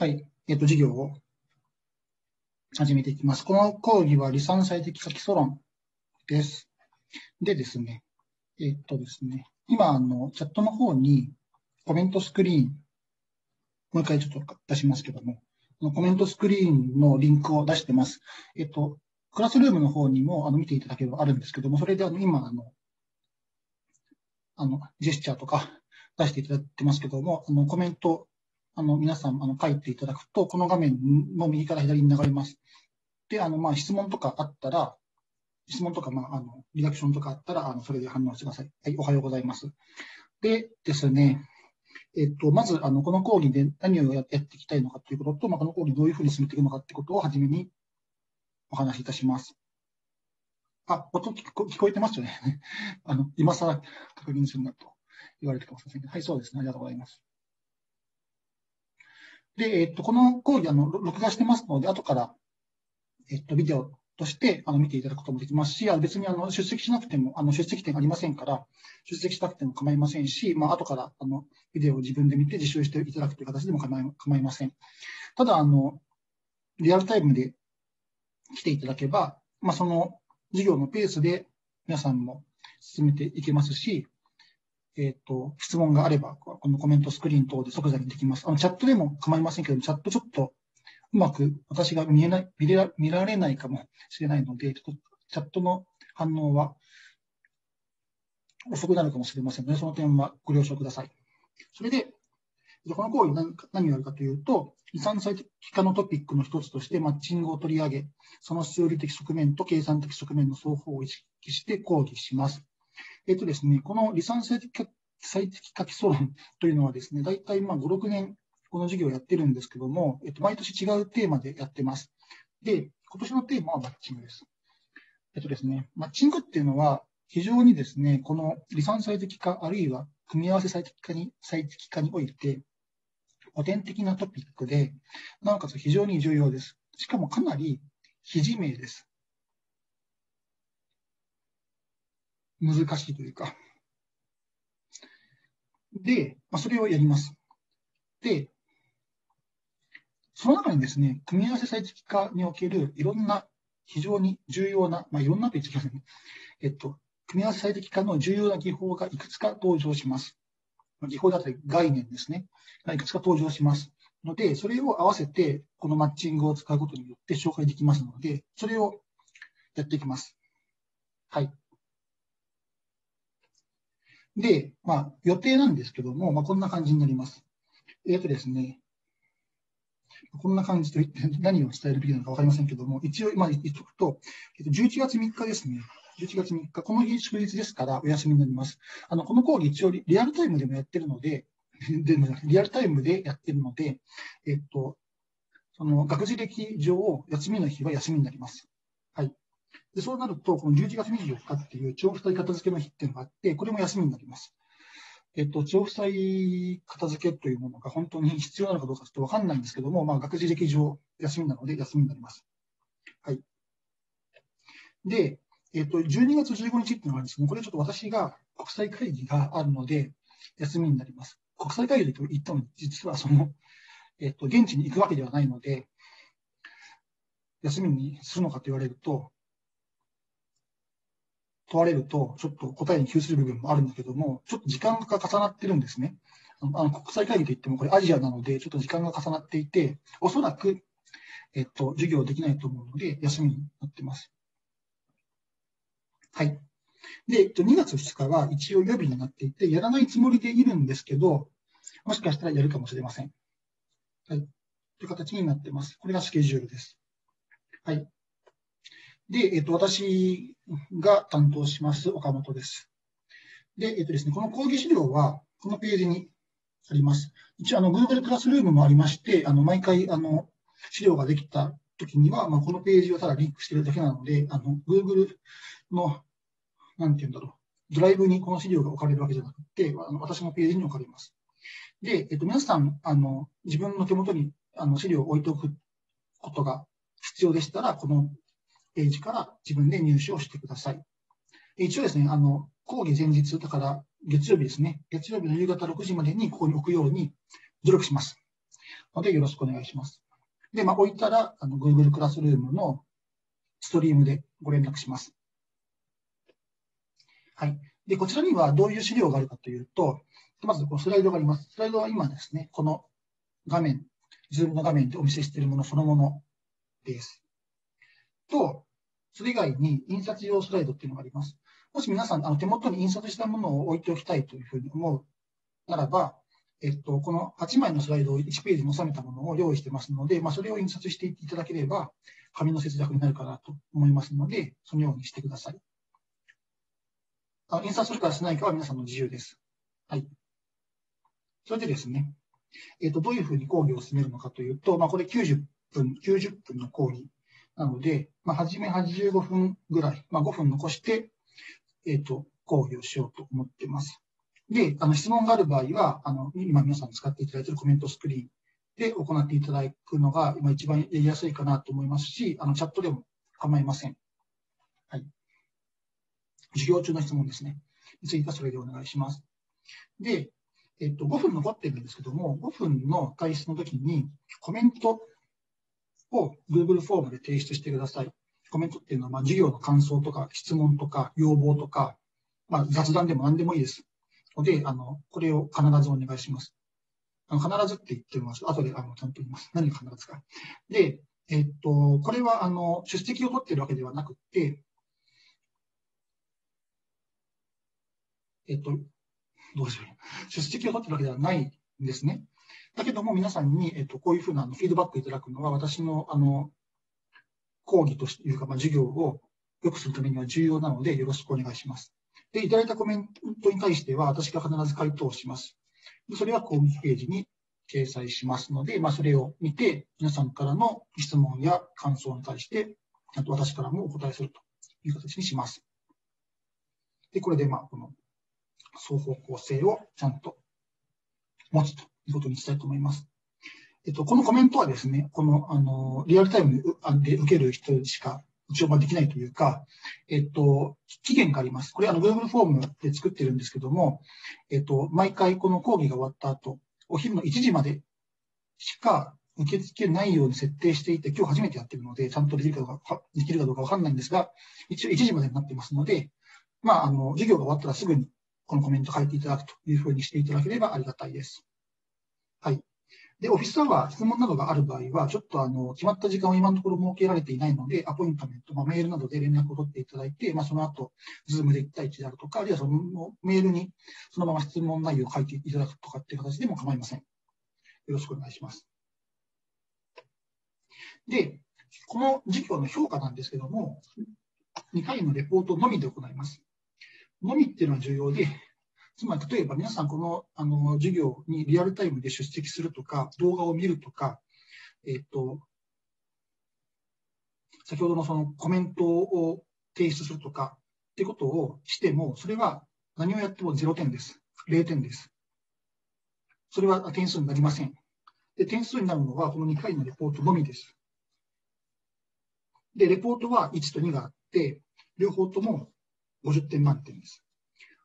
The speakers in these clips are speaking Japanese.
はい。えっ、と、授業を始めていきます。この講義は、離散最適化基礎論です。でですね、えっ、とですね、今、あの、チャットの方にコメントスクリーン、もう一回ちょっと出しますけども、コメントスクリーンのリンクを出してます。えっ、と、クラスルームの方にもあの見ていただければあるんですけども、それであの今あの、あの、ジェスチャーとか出していただいてますけども、あのコメント、あの皆さんあの書いていただくと、この画面の右から左に流れます。で、あの、まあ、質問とかあったら、質問とか、まあ、あの、リアクションとかあったら、あの、それで反応してください。はい、おはようございます。でですね、えっと、まず、あの、この講義で何をやっていきたいのかということと、まあ、この講義どういうふうに進めていくのかということをはじめにお話しいたします。あ、音聞こ聞こえてますよね。あの、今更確認するなと言われてかもしれませんけど、はい、そうですね。ありがとうございます。で、えっと、この講義、あの、録画してますので、後から、えっと、ビデオとしてあの見ていただくこともできますし、別にあの出席しなくても、あの出席点ありませんから、出席しなくても構いませんし、まあ後からあのビデオを自分で見て実習していただくという形でも構い構いません。ただ、あの、リアルタイムで来ていただけば、まあ、その授業のペースで皆さんも進めていけますし、えっ、ー、と、質問があれば、このコメントスクリーン等で即座にできます。あの、チャットでも構いませんけども、チャットちょっとうまく私が見えない、見れ見られないかもしれないので、ちょっとチャットの反応は遅くなるかもしれませんので、その点はご了承ください。それで、この講義何何をやるかというと、遺産最適化のトピックの一つとしてマッチングを取り上げ、その数理的側面と計算的側面の双方を意識して講義します。えっとですね、この離散最適化最適化基礎論というのはですね、大体まあ5、6年この授業をやってるんですけども、えっと、毎年違うテーマでやってます。で、今年のテーマはマッチングです。えっとですね、マッチングっていうのは、非常にですね、この離散最適化、あるいは組み合わせ最適化に最適化において、古典的なトピックで、なおかつ非常に重要です。しかもかなり非名です。難しいというか。で、まあ、それをやります。で、その中にですね、組み合わせ最適化におけるいろんな非常に重要な、まあ、いろんなと言ってくださいね。えっと、組み合わせ最適化の重要な技法がいくつか登場します。技法だったり概念ですね。いくつか登場しますので、それを合わせて、このマッチングを使うことによって紹介できますので、それをやっていきます。はい。で、まあ、予定なんですけども、まあ、こんな感じになります。えっ、ー、とですね、こんな感じと言って何を伝えるべきなのか分かりませんけども、一応、まあ、言っておくと、11月3日ですね。11月3日、この日祝日ですからお休みになります。あの、この講義一応リアルタイムでもやってるので、でリアルタイムでやってるので、えっと、その学時歴上、休みの日は休みになります。はい。でそうなると、この11月24日っていう調布隊片付けの日っていうのがあって、これも休みになります。えっと、調布祭片付けというものが本当に必要なのかどうかちょっとわかんないんですけども、まあ、学時歴上休みなので休みになります。はい。で、えっと、12月15日っていうのがあるんですけど、これちょっと私が国際会議があるので休みになります。国際会議と言っても、実はその、えっと、現地に行くわけではないので、休みにするのかと言われると、問われると、ちょっと答えに窮する部分もあるんだけども、ちょっと時間が重なってるんですね。あの国際会議といっても、これアジアなので、ちょっと時間が重なっていて、おそらく、えっと、授業できないと思うので、休みになってます。はい。で、えっと、2月2日は一応予備になっていて、やらないつもりでいるんですけど、もしかしたらやるかもしれません。はい。という形になってます。これがスケジュールです。はい。で、えっと、私が担当します岡本です。で、えっとですね、この講義資料は、このページにあります。一応、あの、Google クラスルームもありまして、あの、毎回、あの、資料ができた時には、まあ、このページをただリンクしてるだけなので、あの、Google の、なんて言うんだろう、ドライブにこの資料が置かれるわけじゃなくて、あの私のページに置かれます。で、えっと、皆さん、あの、自分の手元にあの資料を置いておくことが必要でしたら、このページから自分で入手をしてください。一応ですね、あの、講義前日、だから月曜日ですね、月曜日の夕方6時までにここに置くように努力します。ので、よろしくお願いします。で、まあ、置いたら、あの、Google クラスルームのストリームでご連絡します。はい。で、こちらにはどういう資料があるかというと、まずスライドがあります。スライドは今ですね、この画面、ズームの画面でお見せしているものそのものです。と、それ以外に印刷用スライドっていうのがあります。もし皆さん、あの手元に印刷したものを置いておきたいというふうに思うならば、えっと、この8枚のスライドを1ページに収めたものを用意してますので、まあ、それを印刷していただければ、紙の節約になるかなと思いますので、そのようにしてください。あ印刷するかしないかは皆さんの自由です。はい。それでですね、えっと、どういうふうに講義を進めるのかというと、まあ、これ90分、90分の講義なので、まあ、初め85分ぐらい、まあ、5分残して、えっと、講義をしようと思ってます。で、あの質問がある場合は、あの今皆さん使っていただいているコメントスクリーンで行っていただくのが今一番やりやすいかなと思いますし、あのチャットでも構いません。はい。授業中の質問ですね。についてはそれでお願いします。で、えっと、5分残ってるんですけども、5分の開始の時にコメントを Google フォームで提出してください。コメントっていうのは、まあ、授業の感想とか質問とか要望とか、まあ、雑談でも何でもいいです。ので、あの、これを必ずお願いします。あの必ずって言ってます。後であのちゃんと言います。何が必ずか。で、えっと、これはあの出席を取ってるわけではなくて、えっと、どうしよう。出席を取ってるわけではないんですね。だけども皆さんに、えっと、こういうふうなフィードバックいただくのは私のあの講義というか、まあ、授業を良くするためには重要なのでよろしくお願いします。で、いただいたコメントに対しては、私が必ず回答します。それは攻撃ページに掲載しますので、まあ、それを見て、皆さんからの質問や感想に対して、ちゃんと私からもお答えするという形にします。で、これで、まあ、この双方向性をちゃんと持つということにしたいと思います。えっと、このコメントはですね、この、あの、リアルタイムで受ける人しか一応できないというか、えっと、期限があります。これあの Google フォームで作ってるんですけども、えっと、毎回この講義が終わった後、お昼の1時までしか受け付けないように設定していて、今日初めてやってるので、ちゃんとできるかどうかできるかどうかわかんないんですが、一応1時までになってますので、まあ、あの、授業が終わったらすぐにこのコメント書いていただくというふうにしていただければありがたいです。はい。で、オフィスアワー、質問などがある場合は、ちょっとあの、決まった時間を今のところ設けられていないので、アポイントメント、まあ、メールなどで連絡を取っていただいて、まあ、その後、ズームで1対1であるとか、あるいはそのメールにそのまま質問内容を書いていただくとかっていう形でも構いません。よろしくお願いします。で、この授業の評価なんですけども、2回のレポートのみで行います。のみっていうのは重要で、つまり例えば皆さんこのあの授業にリアルタイムで出席するとか、動画を見るとか、えっと、先ほどのそのコメントを提出するとかってことをしても、それは何をやっても0点です。0点です。それは点数になりません。で、点数になるのはこの2回のレポートのみです。で、レポートは1と2があって、両方とも50点満点です。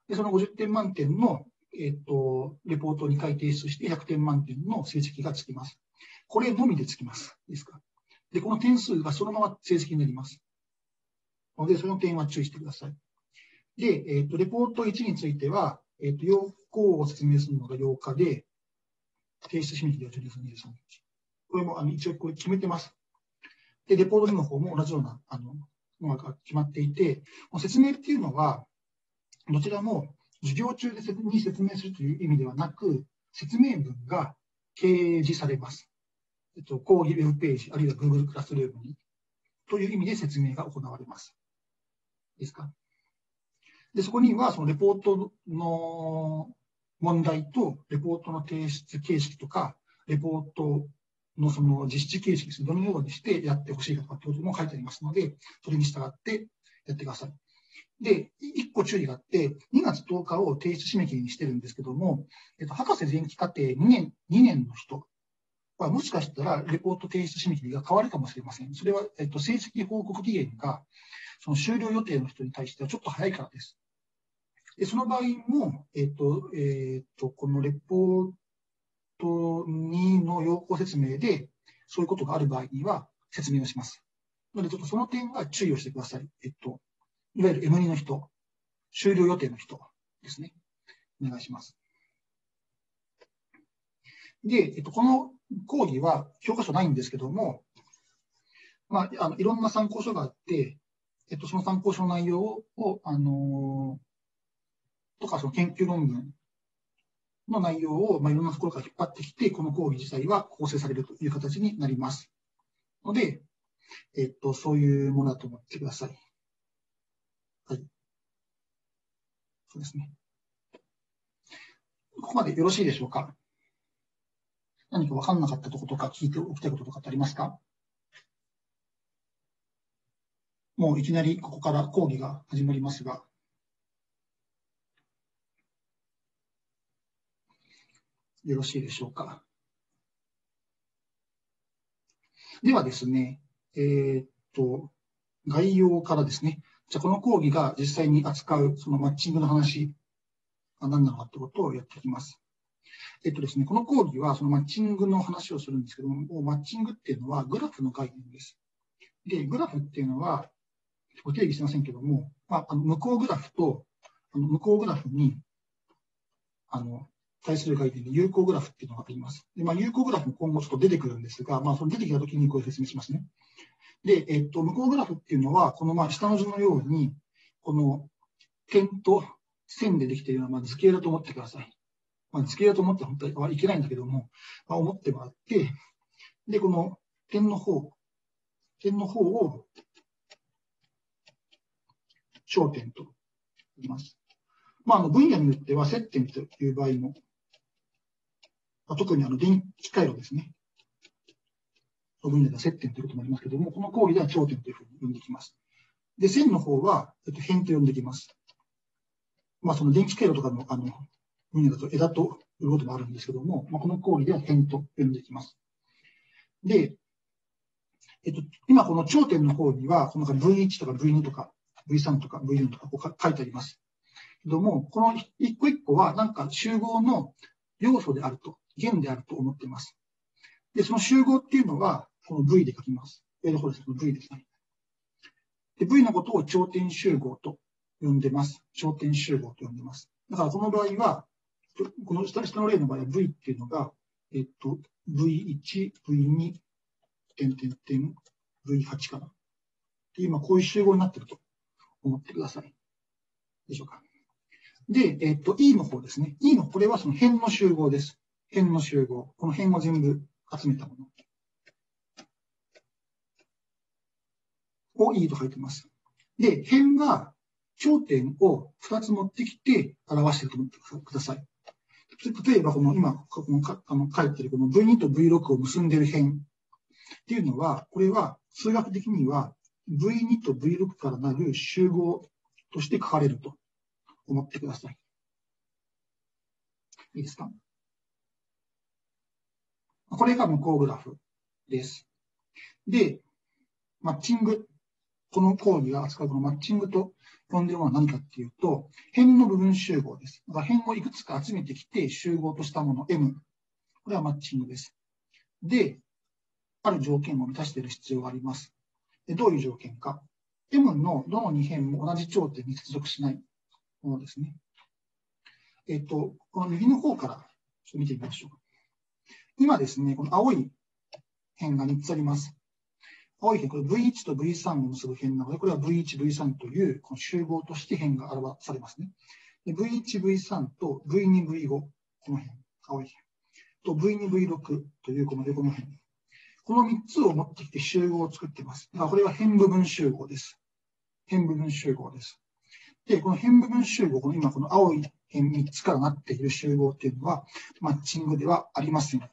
で、その50点満点の、えっ、と、レポートを2回提出して100点満点の成績がつきます。これのみでつきます。ですか？で、この点数がそのまま成績になります。ので、その点は注意してください。で、えっ、と、レポート1については、えっ、と、要項を説明するのが8日で、提出締め切りは12月23日。これも、あの、一応これ決めてます。で、レポート2の方も同じような、あの、のが決まっていて、説明っていうのは、どちらも授業中でに説明するという意味ではなく、説明文が掲示されます。えっと、講義ウェブページ、あるいは Google クラスルームに、という意味で説明が行われます。ですか？で、そこには、そのレポートの問題と、レポートの提出形式とか、レポートのその実施形式ですね、どのようにしてやってほしいかとかってことも書いてありますので、それに従ってやってください。で、1個注意があって、2月10日を提出締め切りにしてるんですけども、えっと、博士前期課程2年、2年の人は、もしかしたらレポート提出締め切りが変わるかもしれません。それは、えっと、成績報告期限が、その終了予定の人に対してはちょっと早いからです。で、その場合も、えっと、えっと、このレポート2の要項説明で、そういうことがある場合には説明をします。ので、ちょっとその点は注意をしてください。えっと、いわゆる M2 の人、終了予定の人ですね。お願いします。で、えっと、この講義は教科書ないんですけども、まあ、あのいろんな参考書があって、えっと、その参考書の内容を、あのー、とか、その研究論文の内容を、まあ、いろんなところから引っ張ってきて、この講義自体は構成されるという形になります。ので、えっと、そういうものだと思ってください。はい。そうですね。ここまでよろしいでしょうか？何か分かんなかったところとか聞いておきたいこととかってありますか？もういきなりここから講義が始まりますが。よろしいでしょうか？ではですね、えー、っと、概要からですね、じゃこの講義が実際に扱うそのマッチングの話が何なのかってことをやっていきます。えっとですね、この講義はそのマッチングの話をするんですけども、マッチングっていうのはグラフの概念です。で、グラフっていうのは、ご定義してませんけども、まあ、あの向こうグラフと、あの向こうグラフに、あの、対する概念で有効グラフっていうのがあります。で、まあ、有効グラフも今後ちょっと出てくるんですが、まあ、その出てきたときにこう説明しますね。で、えっと、向こうグラフっていうのは、このまあ下の図のように、この点と線でできているのはまあ図形だと思ってください。まあ、図形だと思って本当はいけないんだけども、まあ、思ってもらって、で、この点の方、点の方を焦点と言います。まあ、あの分野によっては接点という場合も、特にあの電気回路ですね。分野では接点ということもありますけども、この講義では頂点というふうに呼んできます。で、線の方は、えっと、辺と呼んできます。まあ、その電気回路とかのあの分野だと枝ということもあるんですけども、まあ、この講義では辺と呼んできます。で、えっと、今この頂点の方には、この V1 とか V2 とか V3 とか V4 とかこう書いてあります。けども、この一個一個はなんか集合の要素であると弦であると思っています。で、その集合っていうのは、この V で書きます。上の方です。V ですね。で、V のことを頂点集合と呼んでます。頂点集合と呼んでます。だからこの場合は、この下の例の場合は V っていうのが、えっと、V1、V2、点点点、V8 かな。で、今こういう集合になってると思ってください。でしょうか。で、えっと、E の方ですね。E のこれはその辺の集合です。辺の集合。この辺を全部集めたもの。を E と書いてます。で、辺が頂点を2つ持ってきて表していると思ってください。例えば、この今、このあの書いてるこの V2 と V6 を結んでる辺っていうのは、これは数学的には V2 と V6 からなる集合として書かれると思ってください。いいですか？これが向こうグラフです。で、マッチング。この講義が扱うこのマッチングと呼んでいるものは何かっていうと、辺の部分集合です。だから辺をいくつか集めてきて集合としたもの M。これはマッチングです。で、ある条件を満たしている必要があります。でどういう条件か。M のどの2辺も同じ頂点に接続しないものですね。えっ、と、この右の方からちょっと見てみましょう。今ですね、この青い辺が3つあります。青い辺、これ V1 と V3 を結ぶ辺なので、これは V1、V3 というこの集合として辺が表されますね。V1、V3 と V2、V5、この辺、青い辺。と V2、V6 というこの横の辺。この3つを持ってきて集合を作っています。だからこれは辺部分集合です。辺部分集合です。で、この辺部分集合、この今この青い辺3つからなっている集合っていうのは、マッチングではありません。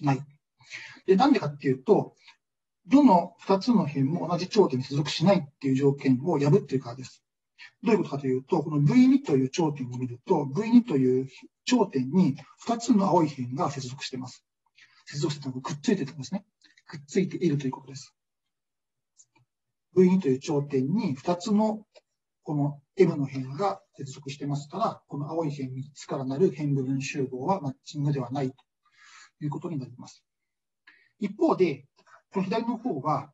ない。で、なんでかっていうと、どの2つの辺も同じ頂点に接続しないっていう条件を破っているからです。どういうことかというと、この V2 という頂点を見ると、V2 という頂点に2つの青い辺が接続しています。接続してくっついてるんですね。くっついているということです。V2 という頂点に2つのこの M の辺が接続してますから、この青い辺3つからなる辺部分集合はマッチングではないということになります。一方で、左の方は、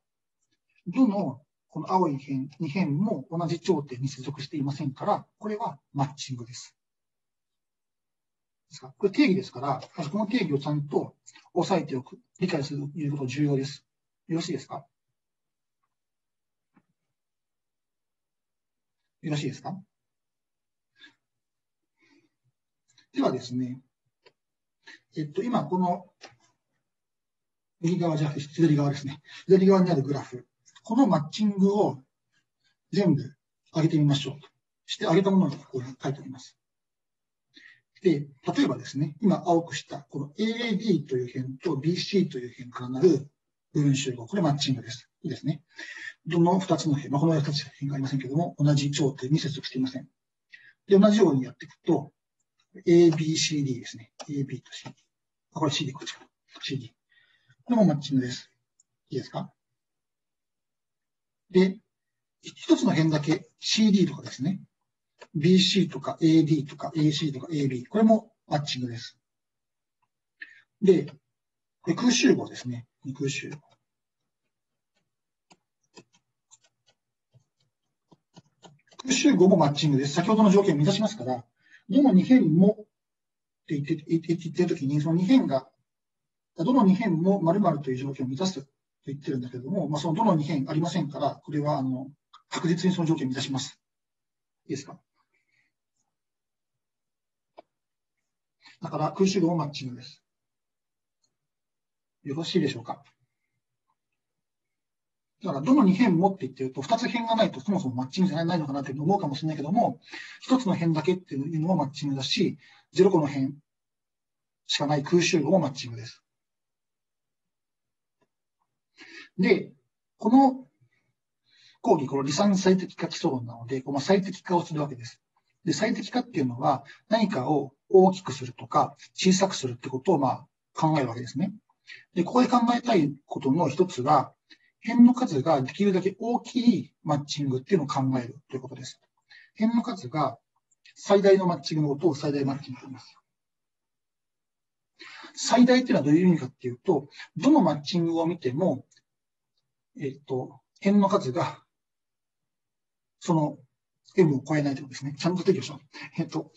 どのこの青い辺、2辺も同じ頂点に接続していませんから、これはマッチングです。ですかこれ定義ですから、まずこの定義をちゃんと押さえておく、理解するということが重要です。よろしいですか？よろしいですか？ではですね、えっと、今この右側じゃなくて左側ですね。左側にあるグラフ。このマッチングを全部上げてみましょう。して上げたものがここに書いてあります。で、例えばですね、今青くしたこの AAD という辺と BC という辺からなる部分集合。これマッチングです。いいですね。どの2つの辺、まあ、この2つの辺がありませんけども、同じ頂点に接続していません。で、同じようにやっていくと、ABCD ですね。AB と CD。これ CD こっちか。CD。これもマッチングです。いいですか？で、一つの辺だけ CD とかですね。BC とか AD とか AC とか AB。これもマッチングです。で、空集合ですね。空集合。空集合もマッチングです。先ほどの条件を満たしますから、どの2辺もって言って言って言ってるときに、その2辺が、どの2辺も〇〇という条件を満たすと言ってるんだけども、まあ、そのどの2辺ありませんから、これはあの確実にその条件を満たします。いいですか？だから空集合もマッチングです。よろしいでしょうか？だから、どの2辺もって言ってると、2つ辺がないとそもそもマッチングじゃないのかなって思うかもしれないけども、1つの辺だけっていうのもマッチングだし、0個の辺しかない空集合もマッチングです。で、この講義、この離散最適化基礎論なので、この最適化をするわけです。で、最適化っていうのは何かを大きくするとか小さくするってことをまあ考えるわけですね。で、ここで考えたいことの一つは、辺の数ができるだけ大きいマッチングっていうのを考えるということです。辺の数が最大のマッチングのことを最大マッチングと言います。最大っていうのはどういう意味かっていうと、どのマッチングを見てもえっと、辺の数が、その m を超えないということですね。ちゃんと定義をしましょう。えっと、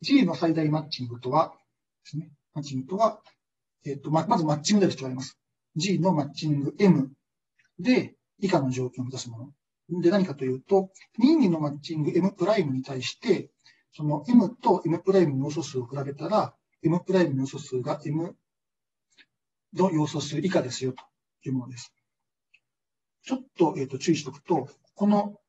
G の最大マッチングとは、ですね。マッチングとは、えっと、ま、まずマッチングである必要があります。G のマッチング M で以下の条件を満たすもの。で、何かというと、任意のマッチング M プライムに対して、その M と M プライムの要素数を比べたら、M プライムの要素数が M の要素数以下ですよというものです。ちょっと,、えーと、注意しておくと、この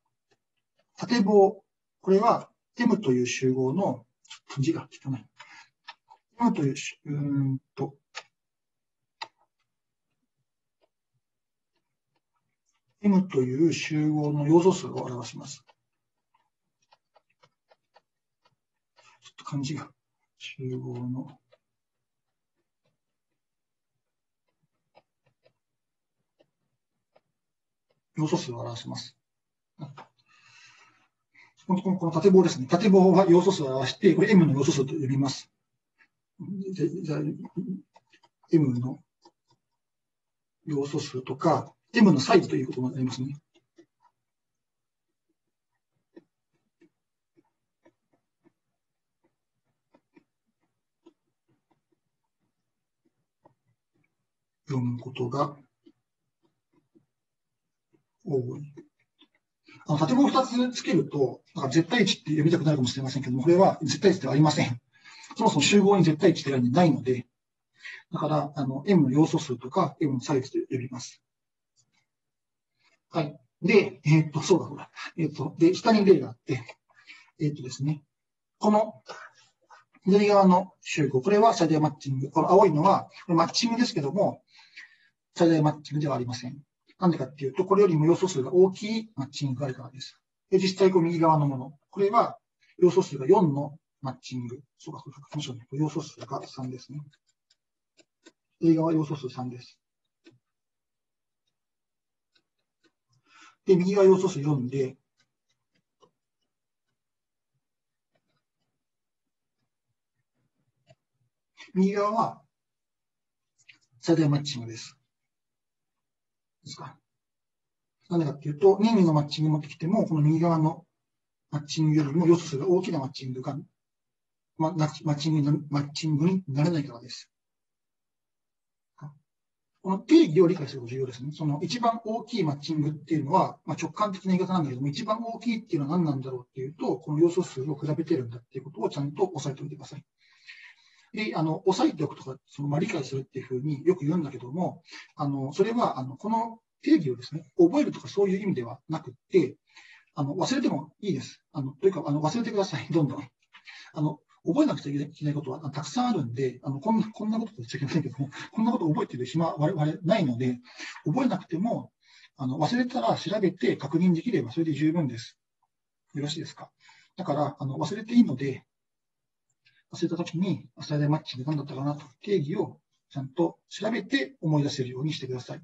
縦棒、これは M という集合の、ちょっと字が汚い。M という、うんと、M という集合の要素数を表します。ちょっと漢字が、集合の要素数を表します。このこの縦棒ですね。縦棒は要素数を表して、これ M の要素数と呼びます。M の要素数とか、M のサイズということになりますね。読むことが多い。あの、縦棒二つつけると、なんか絶対値って読みたくなるかもしれませんけども、これは絶対値ではありません。そもそも集合に絶対値ってないので、だから、あの、M の要素数とか M のサイズと呼びます。はい。で、えー、っと、そうだ、ほら。えー、っと、で、下に例があって、えー、っとですね、この、左側の集合、これは最大マッチング。この青いのは、マッチングですけども、最大マッチングではありません。なんでかっていうと、これよりも要素数が大きいマッチングがあるからです。で実際、こう右側のもの。これは要素数が4のマッチング。そうか、そうか、もちろん、ね、要素数が3ですね。右側要素数3です。で、右側要素数4で、右側は最大マッチングです。ですか？なんでかっていうと、任意のマッチング持ってきても、この右側のマッチングよりも予想数が大きなマッチングが、ま、マッチングにマッチングになれないからです。この定義を理解することが重要ですね。その一番大きいマッチングっていうのは、まあ、直感的な言い方なんだけども、一番大きいっていうのは何なんだろうっていうと、この要素数を比べてるんだっていうことをちゃんと押さえておいてください。で、あの、押さえておくとか、その、まあ、理解するっていうふうによく言うんだけども、あの、それは、あの、この定義をですね、覚えるとかそういう意味ではなくて、あの、忘れてもいいです。あの、というか、あの、忘れてください。どんどん。あの、覚えなくちゃいけないことはたくさんあるんで、あの、こんな、こんなこと言っちゃいけませんけども、こんなこと覚えてる暇は我々ないので、覚えなくても、あの、忘れたら調べて確認できればそれで十分です。よろしいですか？だから、あの、忘れていいので、忘れたときに、最大マッチで何だったかなと定義をちゃんと調べて思い出せるようにしてください。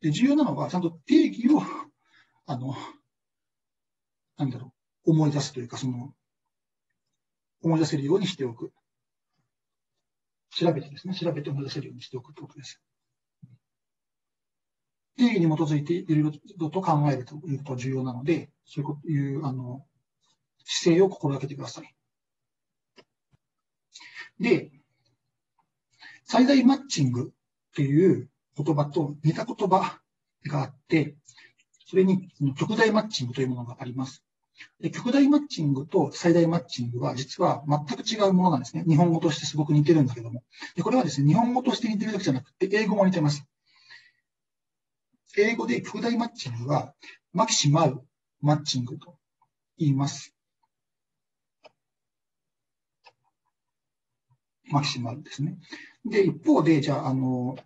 で、重要なのは、ちゃんと定義を、あの、なんだろう、思い出すというか、その、思い出せるようにしておく。調べてですね、調べて思い出せるようにしておくということです。定義に基づいていろいろと考えるということが重要なので、そういうこという、あの、姿勢を心がけてください。で、最大マッチングっていう言葉と似た言葉があって、それに極大マッチングというものがあります。で極大マッチングと最大マッチングは実は全く違うものなんですね。日本語としてすごく似てるんだけども。でこれはですね、日本語として似てるだけじゃなくて、英語も似てます。英語で極大マッチングは、マキシマルマッチングと言います。マキシマルですね。で、一方で、じゃあ、あの、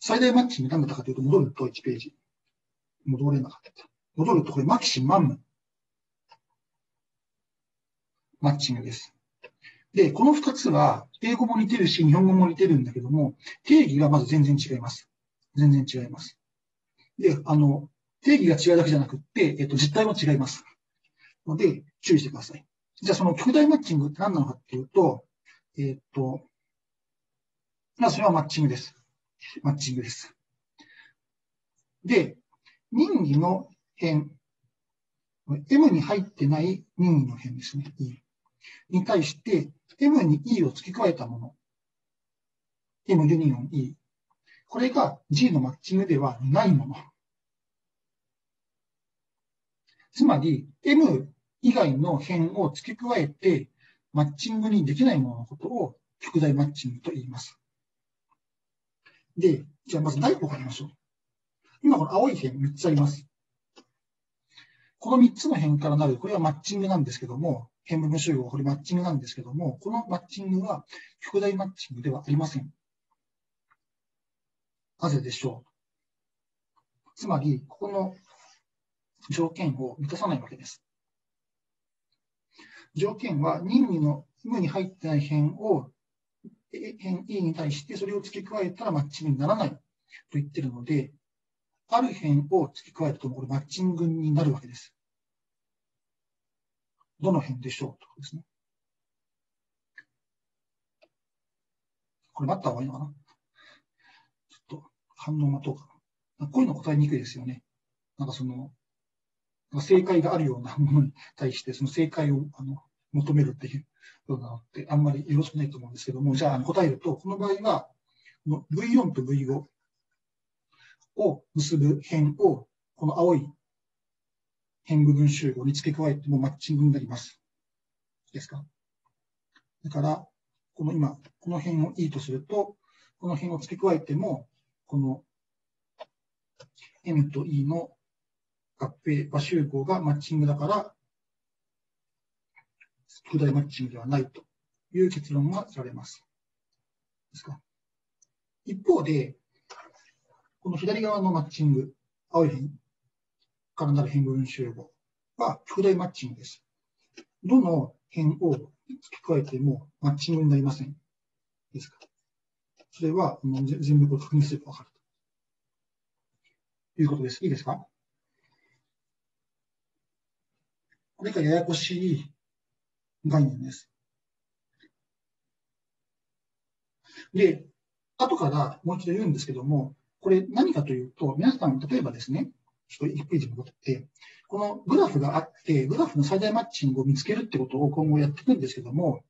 最大マッチング何だったかというと、戻ると1ページ。戻れなかった。戻ると、これマキシマム。マッチングです。で、この2つは、英語も似てるし、日本語も似てるんだけども、定義がまず全然違います。全然違います。で、あの、定義が違うだけじゃなくって、えっと、実態も違います。ので、注意してください。じゃあ、その極大マッチングって何なのかっていうと、えっと、まあ、それはマッチングです。マッチングです。で、任意の辺、M に入ってない任意の辺ですね、E。に対して、M に E を付け加えたもの。M ユニオン E。これが G のマッチングではないもの。つまり、M 以外の辺を付け加えて、マッチングにできないもののことを極大マッチングと言います。で、じゃあまず第一歩から見ましょう。今この青い辺3つあります。この3つの辺からなる、これはマッチングなんですけども、辺部分集合、これマッチングなんですけども、このマッチングは極大マッチングではありません。なぜでしょうつまり、ここの条件を満たさないわけです。条件は任意の無に入ってない辺を辺 E に対してそれを付け加えたらマッチングにならないと言ってるので、ある辺を付け加えると、これマッチングになるわけです。どの辺でしょうとかですね。これ待った方がいいのかなちょっと反応待とうかな。こういうの答えにくいですよね。なんかその、正解があるようなものに対して、その正解をあの求めるっていうようなのってあんまりよろしくないと思うんですけども、じゃあ答えると、この場合は、V4 と V5 を結ぶ辺を、この青い辺部分集合に付け加えてもマッチングになります。ですか？だから、この今、この辺を E とすると、この辺を付け加えても、この M と E の合併和集合がマッチングだから、巨大マッチングではないという結論が得られます。ですか？一方で、この左側のマッチング、青い辺からなる辺部分集合は巨大マッチングです。どの辺を付け加えてもマッチングになりません。ですか？それは全部これ確認すればわかるということです。いいですか？これがややこしい概念です。で、後からもう一度言うんですけども、これ何かというと、皆さん、例えばですね、ちょっと1ページ戻って、このグラフがあって、グラフの最大マッチングを見つけるってことを今後やっていくんですけども、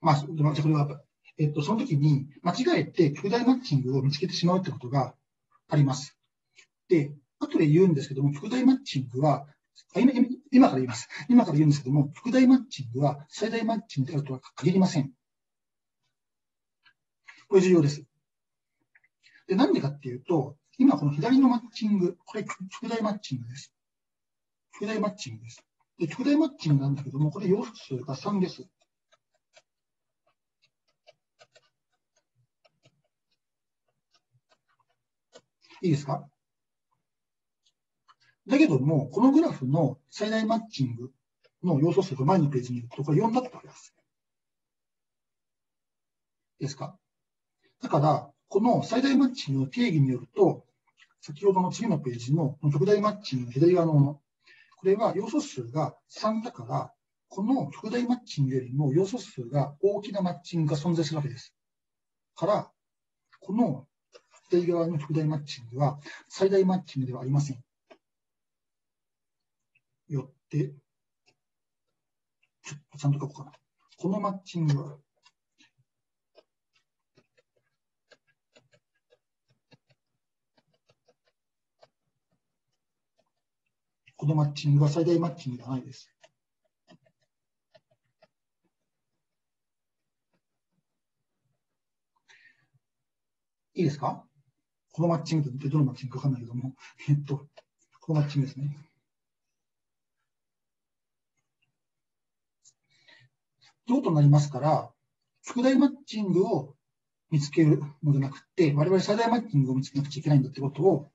まあ、じゃこれは、えっと、その時に間違えて巨大マッチングを見つけてしまうってことがあります。で、後で言うんですけども、極大マッチングは、今今から言います。今から言うんですけども、極大マッチングは最大マッチングであるとは限りません。これ重要です。で、なんでかっていうと、今この左のマッチング、これ極大マッチングです。極大マッチングです。で、極大マッチングなんだけども、これ要素数が3です。いいですか？だけども、このグラフの最大マッチングの要素数が前のページにいると、これ4だったわけです。ですか？だから、この最大マッチングの定義によると、先ほどの次のページの極大マッチングの左側のもの、これは要素数が3だから、この極大マッチングよりも要素数が大きなマッチングが存在するわけです。から、この左側の極大マッチングは最大マッチングではありません。よって、ちょっとちゃんと書こうかな。このマッチングは、このマッチングは最大マッチングではないです。いいですか？このマッチングってどのマッチングかわかんないけども、えっと、このマッチングですね。どうとなりますから、副大マッチングを見つけるのではなくて、我々最大マッチングを見つけなくちゃいけないんだってことを、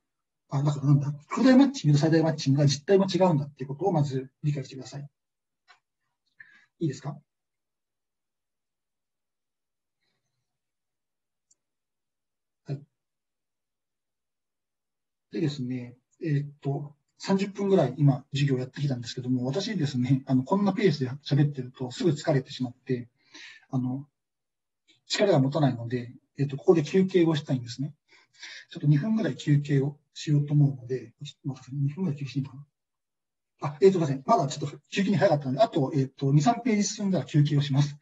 あ、だからなんだ、副大マッチングと最大マッチングが実態も違うんだってことをまず理解してください。いいですか？でですね、えー、っと、30分ぐらい今授業やってきたんですけども、私ですね、あの、こんなペースで喋ってるとすぐ疲れてしまって、あの、力が持たないので、えー、っと、ここで休憩をしたいんですね。ちょっと2分ぐらい休憩をしようと思うので、ちょっと待って、2分ぐらい休憩していいのかな？あ、えっ、ー、と、すみません。まだちょっと休憩に早かったので、あと、えっ、ー、と、2、3ページ進んだら休憩をします。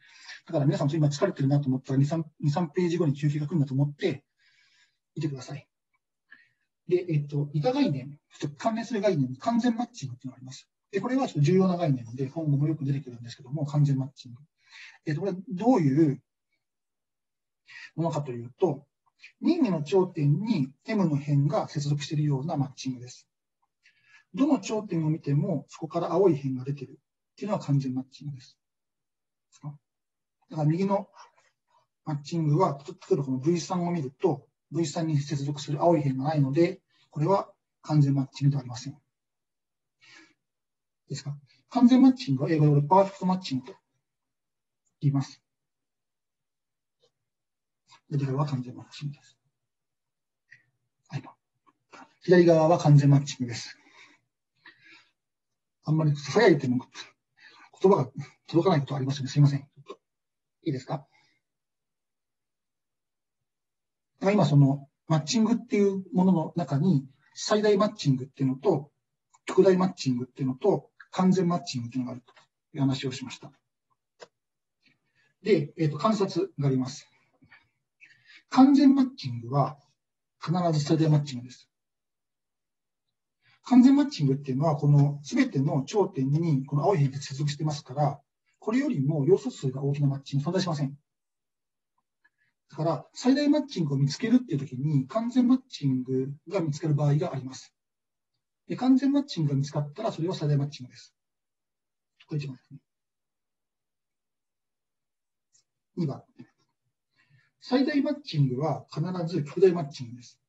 だから皆さん今疲れてるなと思ったら2、3、2、3ページ後に休憩が来るんだと思って、見てください。で、えっと、似た概念、関連する概念に完全マッチングっていうのがあります。で、これはちょっと重要な概念で、今後もよく出てくるんですけども、完全マッチング。えっと、これどういうものかというと、任意の頂点に M の辺が接続しているようなマッチングです。どの頂点を見ても、そこから青い辺が出てるっていうのは完全マッチングです。だから右のマッチングは、例えばこの V3 を見ると、V3 に接続する青い辺がないので、これは完全マッチングではありません。ですか完全マッチングは英語でパーフェクトマッチングと言います。で、これは完全マッチングです。はい。左側は完全マッチングです。あんまり早いても言葉が届かないことありますので、すいません。いいですか？今そのマッチングっていうものの中に最大マッチングっていうのと極大マッチングっていうのと完全マッチングっていうのがあるという話をしました。で、えっ、ー、と、観察があります。完全マッチングは必ず最大マッチングです。完全マッチングっていうのは、この全ての頂点にこの青い辺で接続してますから、これよりも要素数が大きなマッチング存在しません。だから、最大マッチングを見つけるっていう時に、完全マッチングが見つかる場合があります。で完全マッチングが見つかったら、それは最大マッチングです。これ1番ですね。2番。最大マッチングは必ず極大マッチングです。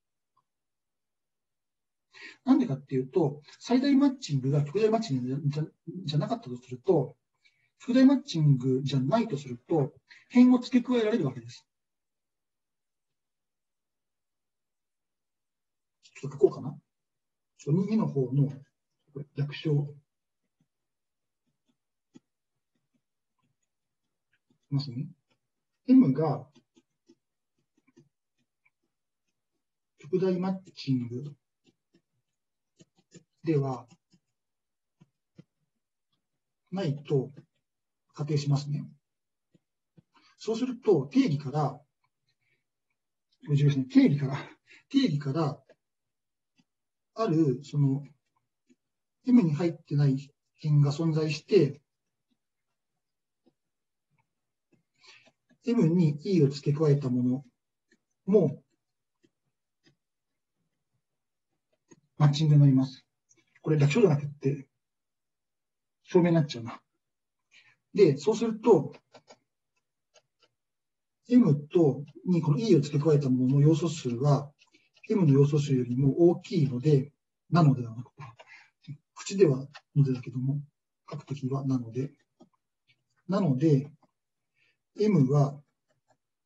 なんでかっていうと、最大マッチングが極大マッチングじゃなかったとすると、極大マッチングじゃないとすると、辺を付け加えられるわけです。ちょっと書こうかな？右の方の略称。ますね。M が極大マッチングではないと仮定しますね。そうすると、定義から、ですね、定義から、定義から、ある、その、M に入ってない点が存在して、M に E を付け加えたものも、マッチングになります。これ、楽勝じゃなくて、証明になっちゃうな。で、そうすると、M とにこの E を付け加えたものの要素数は、M の要素数よりも大きいので、なのではなくて、口ではのでだけども、書くときはなので、なので、M は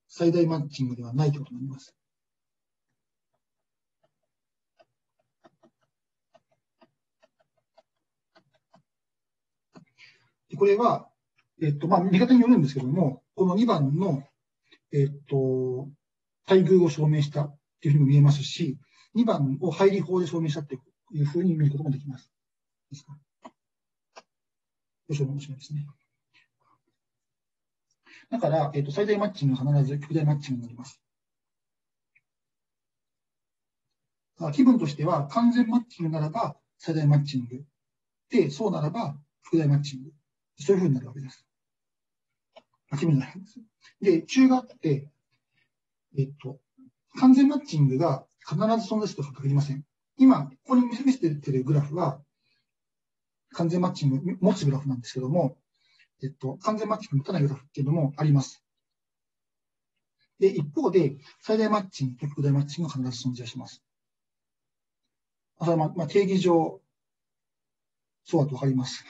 最大マッチングではないということになります。これは、えっと、まあ、見方によるんですけども、この2番のえっと、待遇を証明したっていうふうにも見えますし、2番を入り法で証明したっていうふうに見ることもできます。ですか？よし、面白いですね。だから、えっと、最大マッチングは必ず極大マッチングになります。気分としては、完全マッチングならば最大マッチング。で、そうならば極大マッチング。そういうふうになるわけです。気分じゃないんです。で、中があって、えっと、完全マッチングが必ず存在するとは限りません。今、ここに見せてるグラフは、完全マッチング持つグラフなんですけども、えっと、完全マッチング持たないグラフっていうのもあります。で、一方で、最大マッチングと極大マッチングが必ず存在します。それはまあ、定義上、そうだとわかります。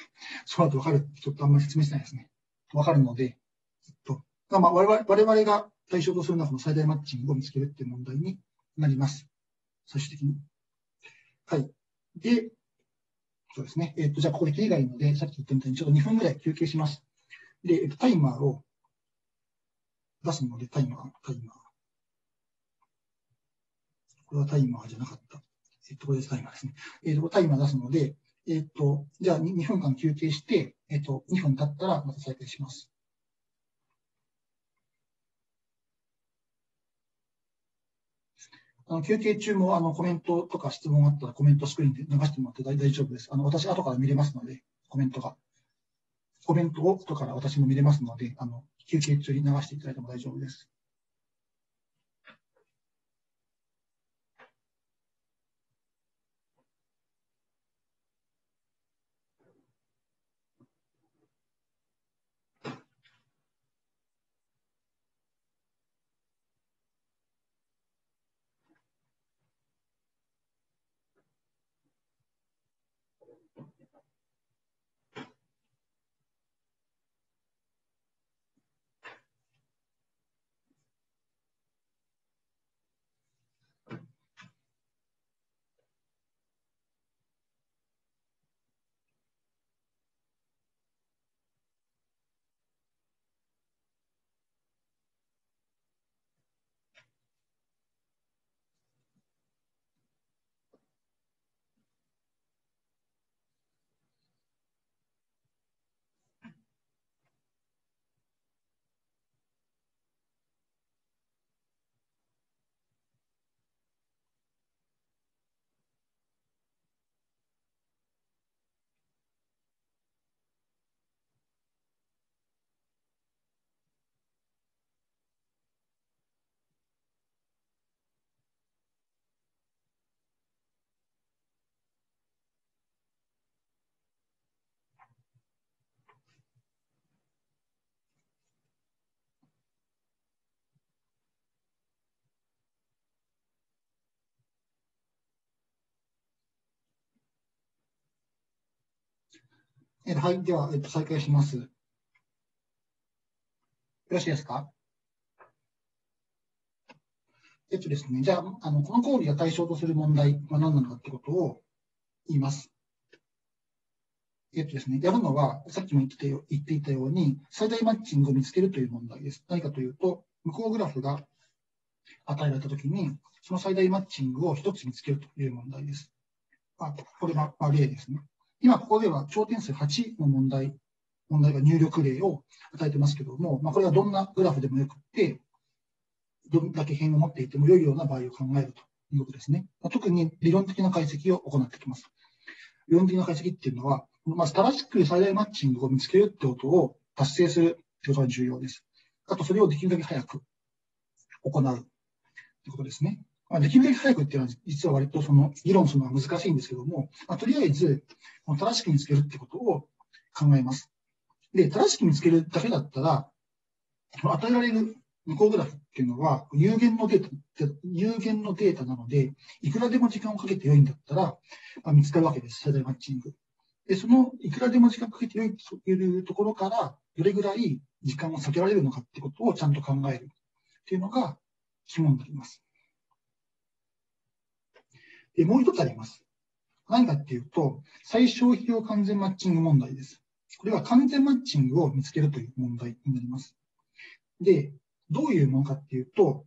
そうだとわかるちょっとあんまり説明してないですね。わかるので、えっとまあ、我々我々が対象とするのはこの最大マッチングを見つけるっていう問題になります。最終的に。はい。で、そうですね。えっ、ー、と、じゃあここで切りがいいので、さっき言ったみたいにちょっと2分ぐらい休憩します。で、えっ、と、タイマーを出すので、タイマー、タイマー。これはタイマーじゃなかった。えっ、と、これです、タイマーですね。えっ、と、タイマー出すので、えっ、と、じゃあ 2, 2分間休憩して、えっ、と、2分経ったらまた再開します。あの休憩中もあのコメントとか質問があったらコメントスクリーンで流してもらって大丈夫です。あの私、後から見れますので、コメントが。コメントを後から私も見れますので、あの休憩中に流していただいても大丈夫です。えはい。では、えっと、再開します。よろしいですか？えっとですね、じゃあ、あの、この講義が対象とする問題は何なのかってことを言います。えっとですね、やるのは、さっきも言って言っていたように、最大マッチングを見つけるという問題です。何かというと、向こうグラフが与えられたときに、その最大マッチングを一つ見つけるという問題です。あこれは例ですね。今ここでは頂点数8の問題、問題が入力例を与えてますけども、まあ、これはどんなグラフでもよくって、どんだけ辺を持っていても良いような場合を考えるということですね。まあ、特に理論的な解析を行ってきます。理論的な解析っていうのは、まず正しく最大マッチングを見つけるってことを達成するということが重要です。あと、それをできるだけ早く行うということですね。まあ、できるだけ早くっていうのは、実は割とその議論するのは難しいんですけども、まあ、とりあえず、正しく見つけるってことを考えます。で、正しく見つけるだけだったら、与えられる向こうグラフっていうのは有限のデータ、有限のデータなので、いくらでも時間をかけて良いんだったら、まあ、見つかるわけです、最大マッチング。で、そのいくらでも時間をかけて良いというところから、どれぐらい時間を避けられるのかってことをちゃんと考えるっていうのが肝になります。で、もう一つあります。何かっていうと、最小費用完全マッチング問題です。これは完全マッチングを見つけるという問題になります。で、どういうものかっていうと、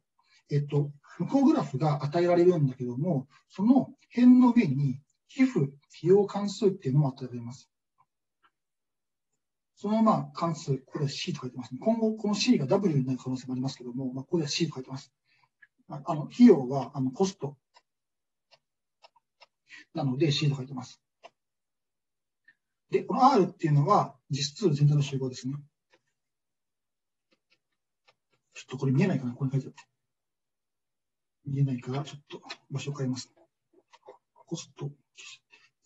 えっと、向こうグラフが与えられるんだけども、その辺の上に皮膚費用関数っていうのも与えられます。そのまあ関数、これは C と書いてますね。今後、この C が W になる可能性もありますけども、まあ、これは C と書いてます。あの費用はあのコストなので C と書いてます。で、この R っていうのは実数全体の集合ですね。ちょっとこれ見えないかな？これ書いてあって。見えないか？ら、ちょっと場所を変えます。コスト、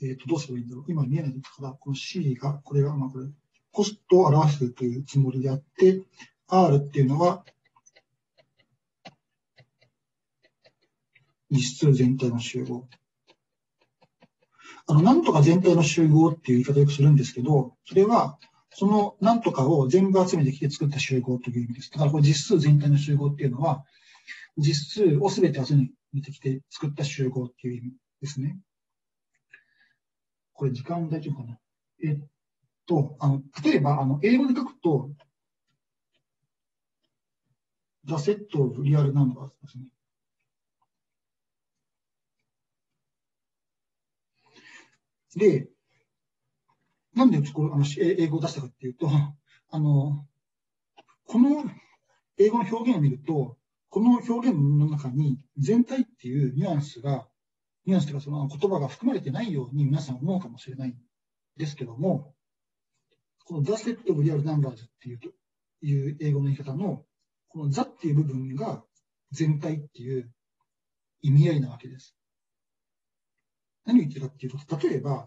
えっ、ー、と、どうすればいいんだろう？今見えないから、この C が、これが、まあこれ、コストを表すというつもりであって、R っていうのは、実数全体の集合。あの、なんとか全体の集合っていう言い方をよくするんですけど、それは、そのなんとかを全部集めてきて作った集合という意味です。だからこれ実数全体の集合っていうのは、実数をすべて集めてきて作った集合っていう意味ですね。これ時間大丈夫かな？えっと、あの、例えば、あの、英語で書くと、the set of real numbers ですね。で、なんでこの英語を出したかっていうと、あの、この英語の表現を見ると、この表現の中に全体っていうニュアンスが、ニュアンスというかその言葉が含まれてないように皆さん思うかもしれないんですけども、この The Set of Real Numbers っていういう英語の言い方の、この The っていう部分が全体っていう意味合いなわけです。何を言ってるかっていうと、例えば、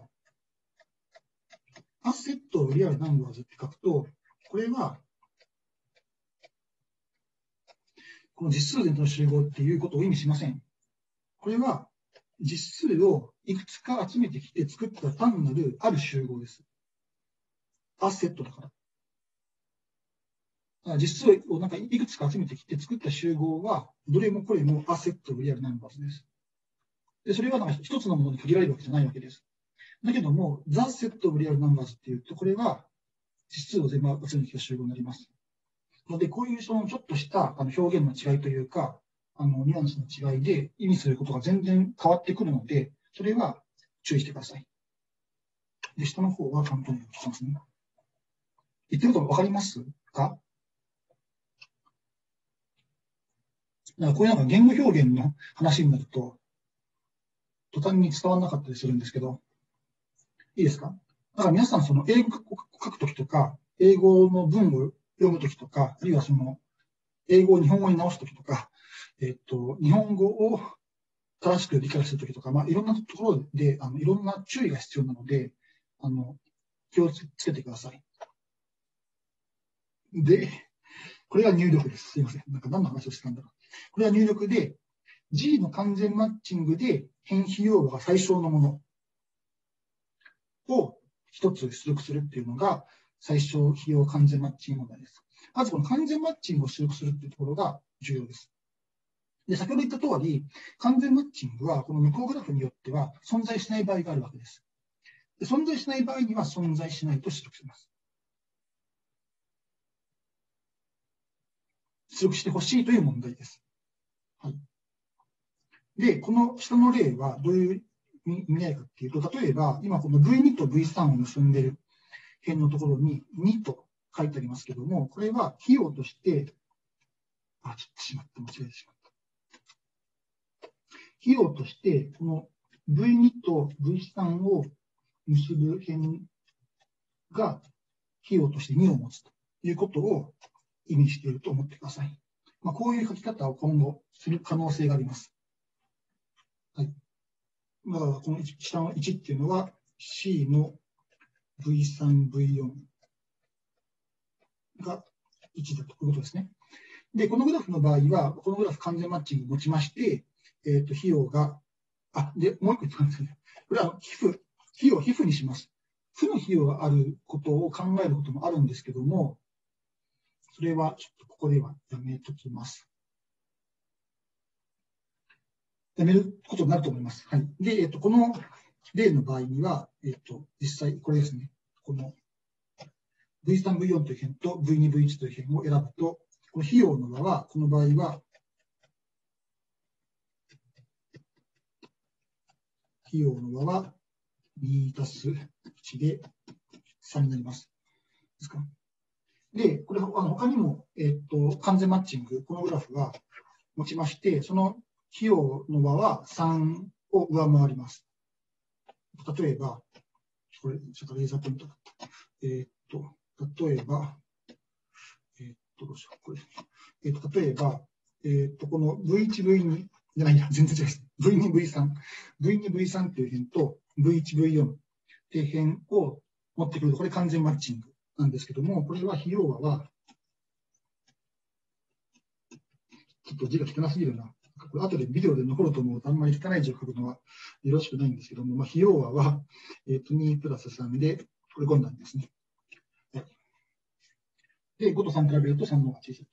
アセットをリアルナンバーズって書くと、これは、この実数全体の集合っていうことを意味しません。これは、実数をいくつか集めてきて作った単なるある集合です。アセットだから。実数をなんかいくつか集めてきて作った集合は、どれもこれもアセットリアルナンバーズです。で、それはなんか一つのものに限られるわけじゃないわけです。だけども、ザ・セット・オブ・リアル・ナンバーズっていうと、これは実数を全部集めてきた集合になります。ので、こういうそのちょっとしたあの表現の違いというか、あのニュアンスの違いで意味することが全然変わってくるので、それは注意してください。で、下の方は簡単に聞きますね。言ってることわかります？か？だからこういうなんか言語表現の話になると、途端に伝わらなかったりするんですけど、いいですか？だから皆さん、その英語を書くときとか、英語の文を読むときとか、あるいはその、英語を日本語に直すときとか、えっと、日本語を正しく理解するときとか、まあ、いろんなところで、あの、いろんな注意が必要なので、あの、気をつけてください。で、これが入力です。すいません。なんか何の話をしてたんだろう。これは入力で、G の完全マッチングで変費用が最小のもの。を一つ出力するっていうのが、最小費用完全マッチング問題です。まずこの完全マッチングを出力するっていうところが重要です。で、先ほど言った通り、完全マッチングは、この向こうグラフによっては存在しない場合があるわけです。で存在しない場合には存在しないと出力します。出力してほしいという問題です。で、この下の例はどういう意味合いかっていうと、例えば、今この V2 と V3 を結んでいる辺のところに2と書いてありますけども、これは費用として、あ、ちょっとしまった、間違えてしまった。費用として、この V2 と V3 を結ぶ辺が費用として2を持つということを意味していると思ってください。まあ、こういう書き方を今後する可能性があります。まあ、この下の1っていうのは C の V3、V4 が1だということですね。で、このグラフの場合は、このグラフ完全マッチングを持ちまして、えっ、ー、と、費用が、あ、で、もう一個言ったんですね。これは皮膚、費用を皮膚にします。負の費用があることを考えることもあるんですけども、それはちょっとここではやめときます。やめることになると思います。はい。で、えっと、この例の場合には、えっと、実際、これですね。この V3、V4 という辺と V2、V1 という辺を選ぶと、この費用の和は、この場合は、費用の和は2たす1で3になります。ですか？で、これ、あの他にも、えっと、完全マッチング、このグラフが持ちまして、その費用の和は3を上回ります。例えば、これ、ちょっとレーザーポイントだった。えー、っと、例えば、えー、っと、どうしよう、これ。えー、っと、例えば、えっと、この V1、V2、じゃないや、全然違います。V2、V3。V2、V3 っていう辺と V1、V4 っていう辺を持ってくると、これ完全マッチングなんですけども、これは費用和は、ちょっと字が汚すぎるな。これ後でビデオで残ると思うとあんまり汚い字を書くのはよろしくないんですけども、まあ、費用和は、えー、と2プラス3で取り込んだんですね。で、5と3比べると3の方が小さい。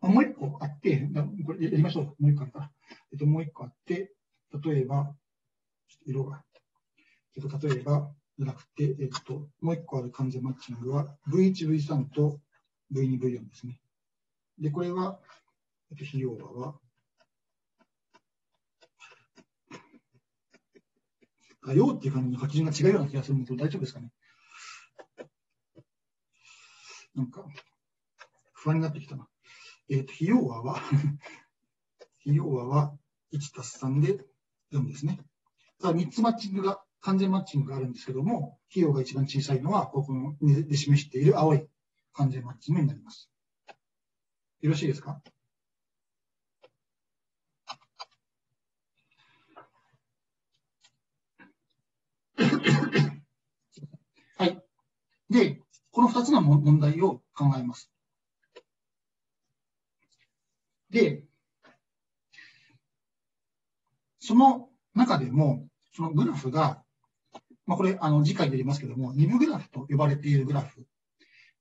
あ、もう一個あって、これやりましょう。もう一個あるから。えっ、と、もう一個あって、例えば、色が、えっ、と、例えば、じゃなくて、えっ、と、もう一個ある完全マッチングは V1、V3 と V2、V4 ですね。で、これは、費用は、あ、用っていう感じの書き順が違うような気がするんですけど、大丈夫ですかね。なんか、不安になってきたな。えっ、と、費用は は費用はは1たす3で4ですね。さあ、3つマッチングが、完全マッチングがあるんですけども、費用が一番小さいのは、ここので示している青い完全マッチングになります。よろしいですかはい。で、この2つの問題を考えます。で、その中でも、そのグラフが、まあ、これ、あの、次回で言いますけども、二部グラフと呼ばれているグラフ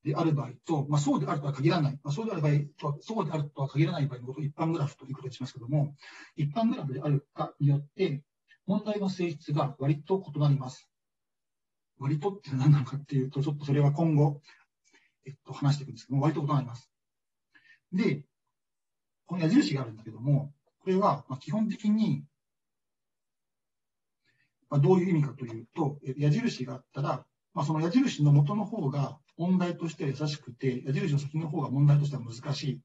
である場合と、まあ、そうであるとは限らない、まあ、そうである場合と、そうであるとは限らない場合のことを一般グラフということにしますけども、一般グラフであるかによって、問題の性質が割と異なります。割とって何なのかっていうと、ちょっとそれは今後、えっと、話していくんですけど、割と異なります。で、この矢印があるんだけども、これはま基本的に、まあどういう意味かというと、矢印があったら、まあ、その矢印の元の方が問題としては優しくて、矢印の先の方が問題としては難しい。っ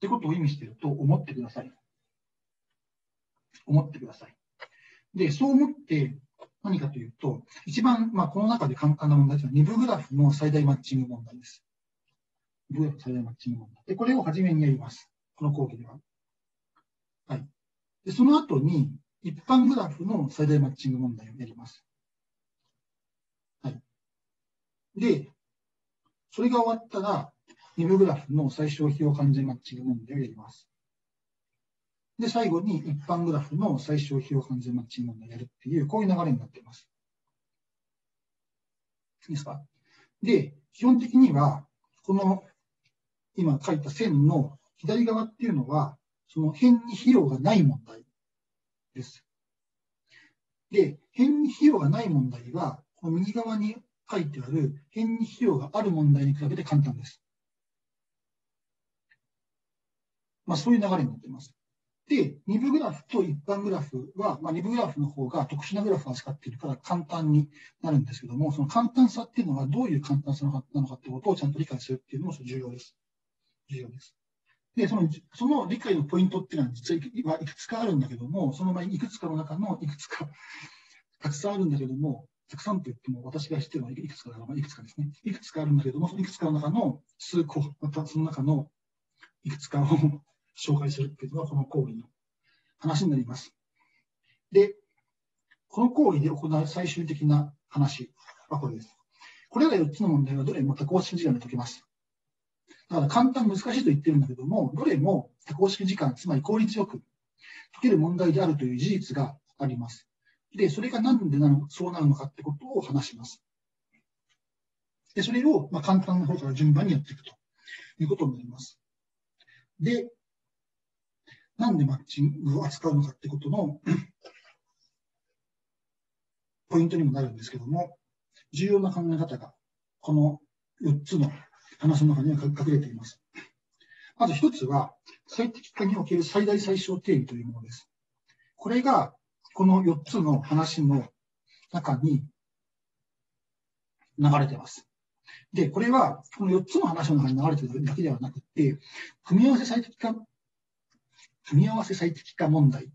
てことを意味していると思ってください。思ってください。で、そう思って何かというと、一番、まあ、この中で簡単な問題は、二部グラフの最大マッチング問題です。二部グラフ最大マッチング問題。で、これを初めにやります。この講義では。はい。で、その後に、一般グラフの最大マッチング問題をやります。はい。で、それが終わったら、二部グラフの最小費用完全マッチング問題をやります。で、最後に一般グラフの最小費用完全マッチング問題をやるっていう、こういう流れになっています。いいですか？で、基本的には、この今書いた線の左側っていうのは、その辺に費用がない問題です。で、変に費用がない問題は、この右側に書いてある変に費用がある問題に比べて簡単です。まあ、そういう流れになっています。で、2部グラフと一般グラフは、まあ、2部グラフの方が特殊なグラフを扱っているから簡単になるんですけども、その簡単さっていうのはどういう簡単さなのかってことをちゃんと理解するっていうのも重要です。重要です。で、その、その理解のポイントっていうのは実はいくつかあるんだけども、その前にいくつかの中のいくつか、たくさんあるんだけども、たくさんと言っても私が知ってるのはいくつかだから、いくつかですね。いくつかあるんだけども、そのいくつかの中の数個、またその中のいくつかを紹介するっていうのがこの講義の話になります。で、この講義で行う最終的な話はこれです。これら4つの問題はどれも多項式時間で解けます。だから簡単難しいと言ってるんだけども、どれも多項式時間、つまり効率よく解ける問題であるという事実があります。で、それが何でなのそうなるのかってことを話します。で、それを、まあ、簡単な方から順番にやっていくということになります。で、なんでマッチングを扱うのかってことの ポイントにもなるんですけども、重要な考え方が、この4つの話の中には隠れています。まず1つは、最適化における最大最小定義というものです。これが、この4つの話の中に流れています。で、これは、この4つの話の中に流れているだけではなくて、組み合わせ最適化組み合わせ最適化問題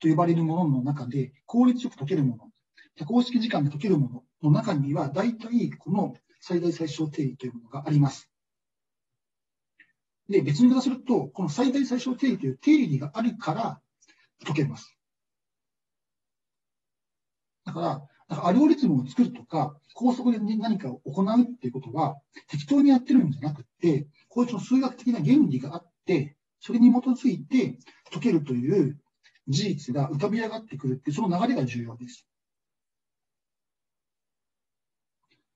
と呼ばれるものの中で、効率よく解けるもの、多項式時間で解けるものの中には、大体この最大最小定義というものがあります。で、別に言いすると、この最大最小定義という定義があるから解けます。だから、だからアルゴリズムを作るとか、高速で何かを行うっていうことは、適当にやってるんじゃなくて、こういう数学的な原理があって、それに基づいて解けるという事実が浮かび上がってくるってその流れが重要です。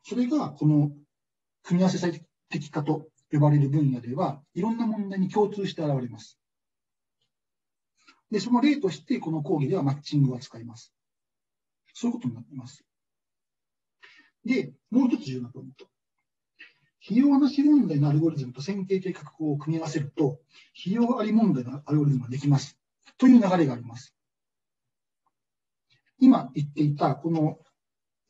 それがこの組み合わせ最適化と呼ばれる分野では、いろんな問題に共通して現れます。で、その例としてこの講義ではマッチングを扱います。そういうことになっています。で、もう一つ重要なポイント。費用なし問題のアルゴリズムと線形計画法を組み合わせると、費用あり問題のアルゴリズムができます。という流れがあります。今言っていた、この、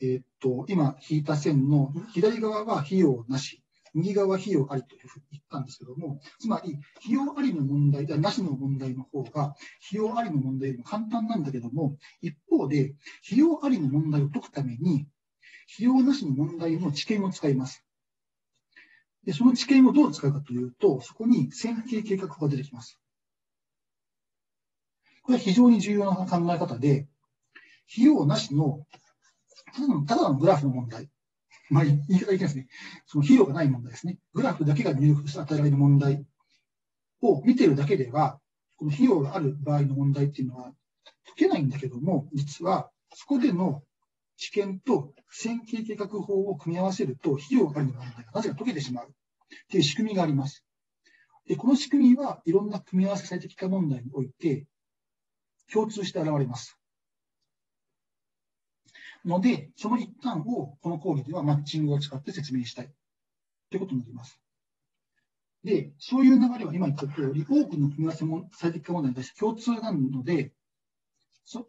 えー、っと、今引いた線の左側は費用なし、右側は費用ありというふうに言ったんですけども、つまり、費用ありの問題ではなしの問題の方が、費用ありの問題よりも簡単なんだけども、一方で、費用ありの問題を解くために、費用なしの問題の知見を使います。で、その知見をどう使うかというと、そこに線形計画法が出てきます。これは非常に重要な考え方で、費用なしの、ただのただのグラフの問題。まあ、言い方いけないですね。その費用がない問題ですね。グラフだけが入力して与えられる問題を見てるだけでは、この費用がある場合の問題っていうのは解けないんだけども、実はそこでの知見と線形計画法を組み合わせると、費用がある問題がなぜか解けてしまうという仕組みがあります。で、この仕組みはいろんな組み合わせ最適化問題において共通して現れます。ので、その一端をこの講義ではマッチングを使って説明したいということになります。で、そういう流れは今言った通り、多くの組み合わせも最適化問題に対して共通なので、そ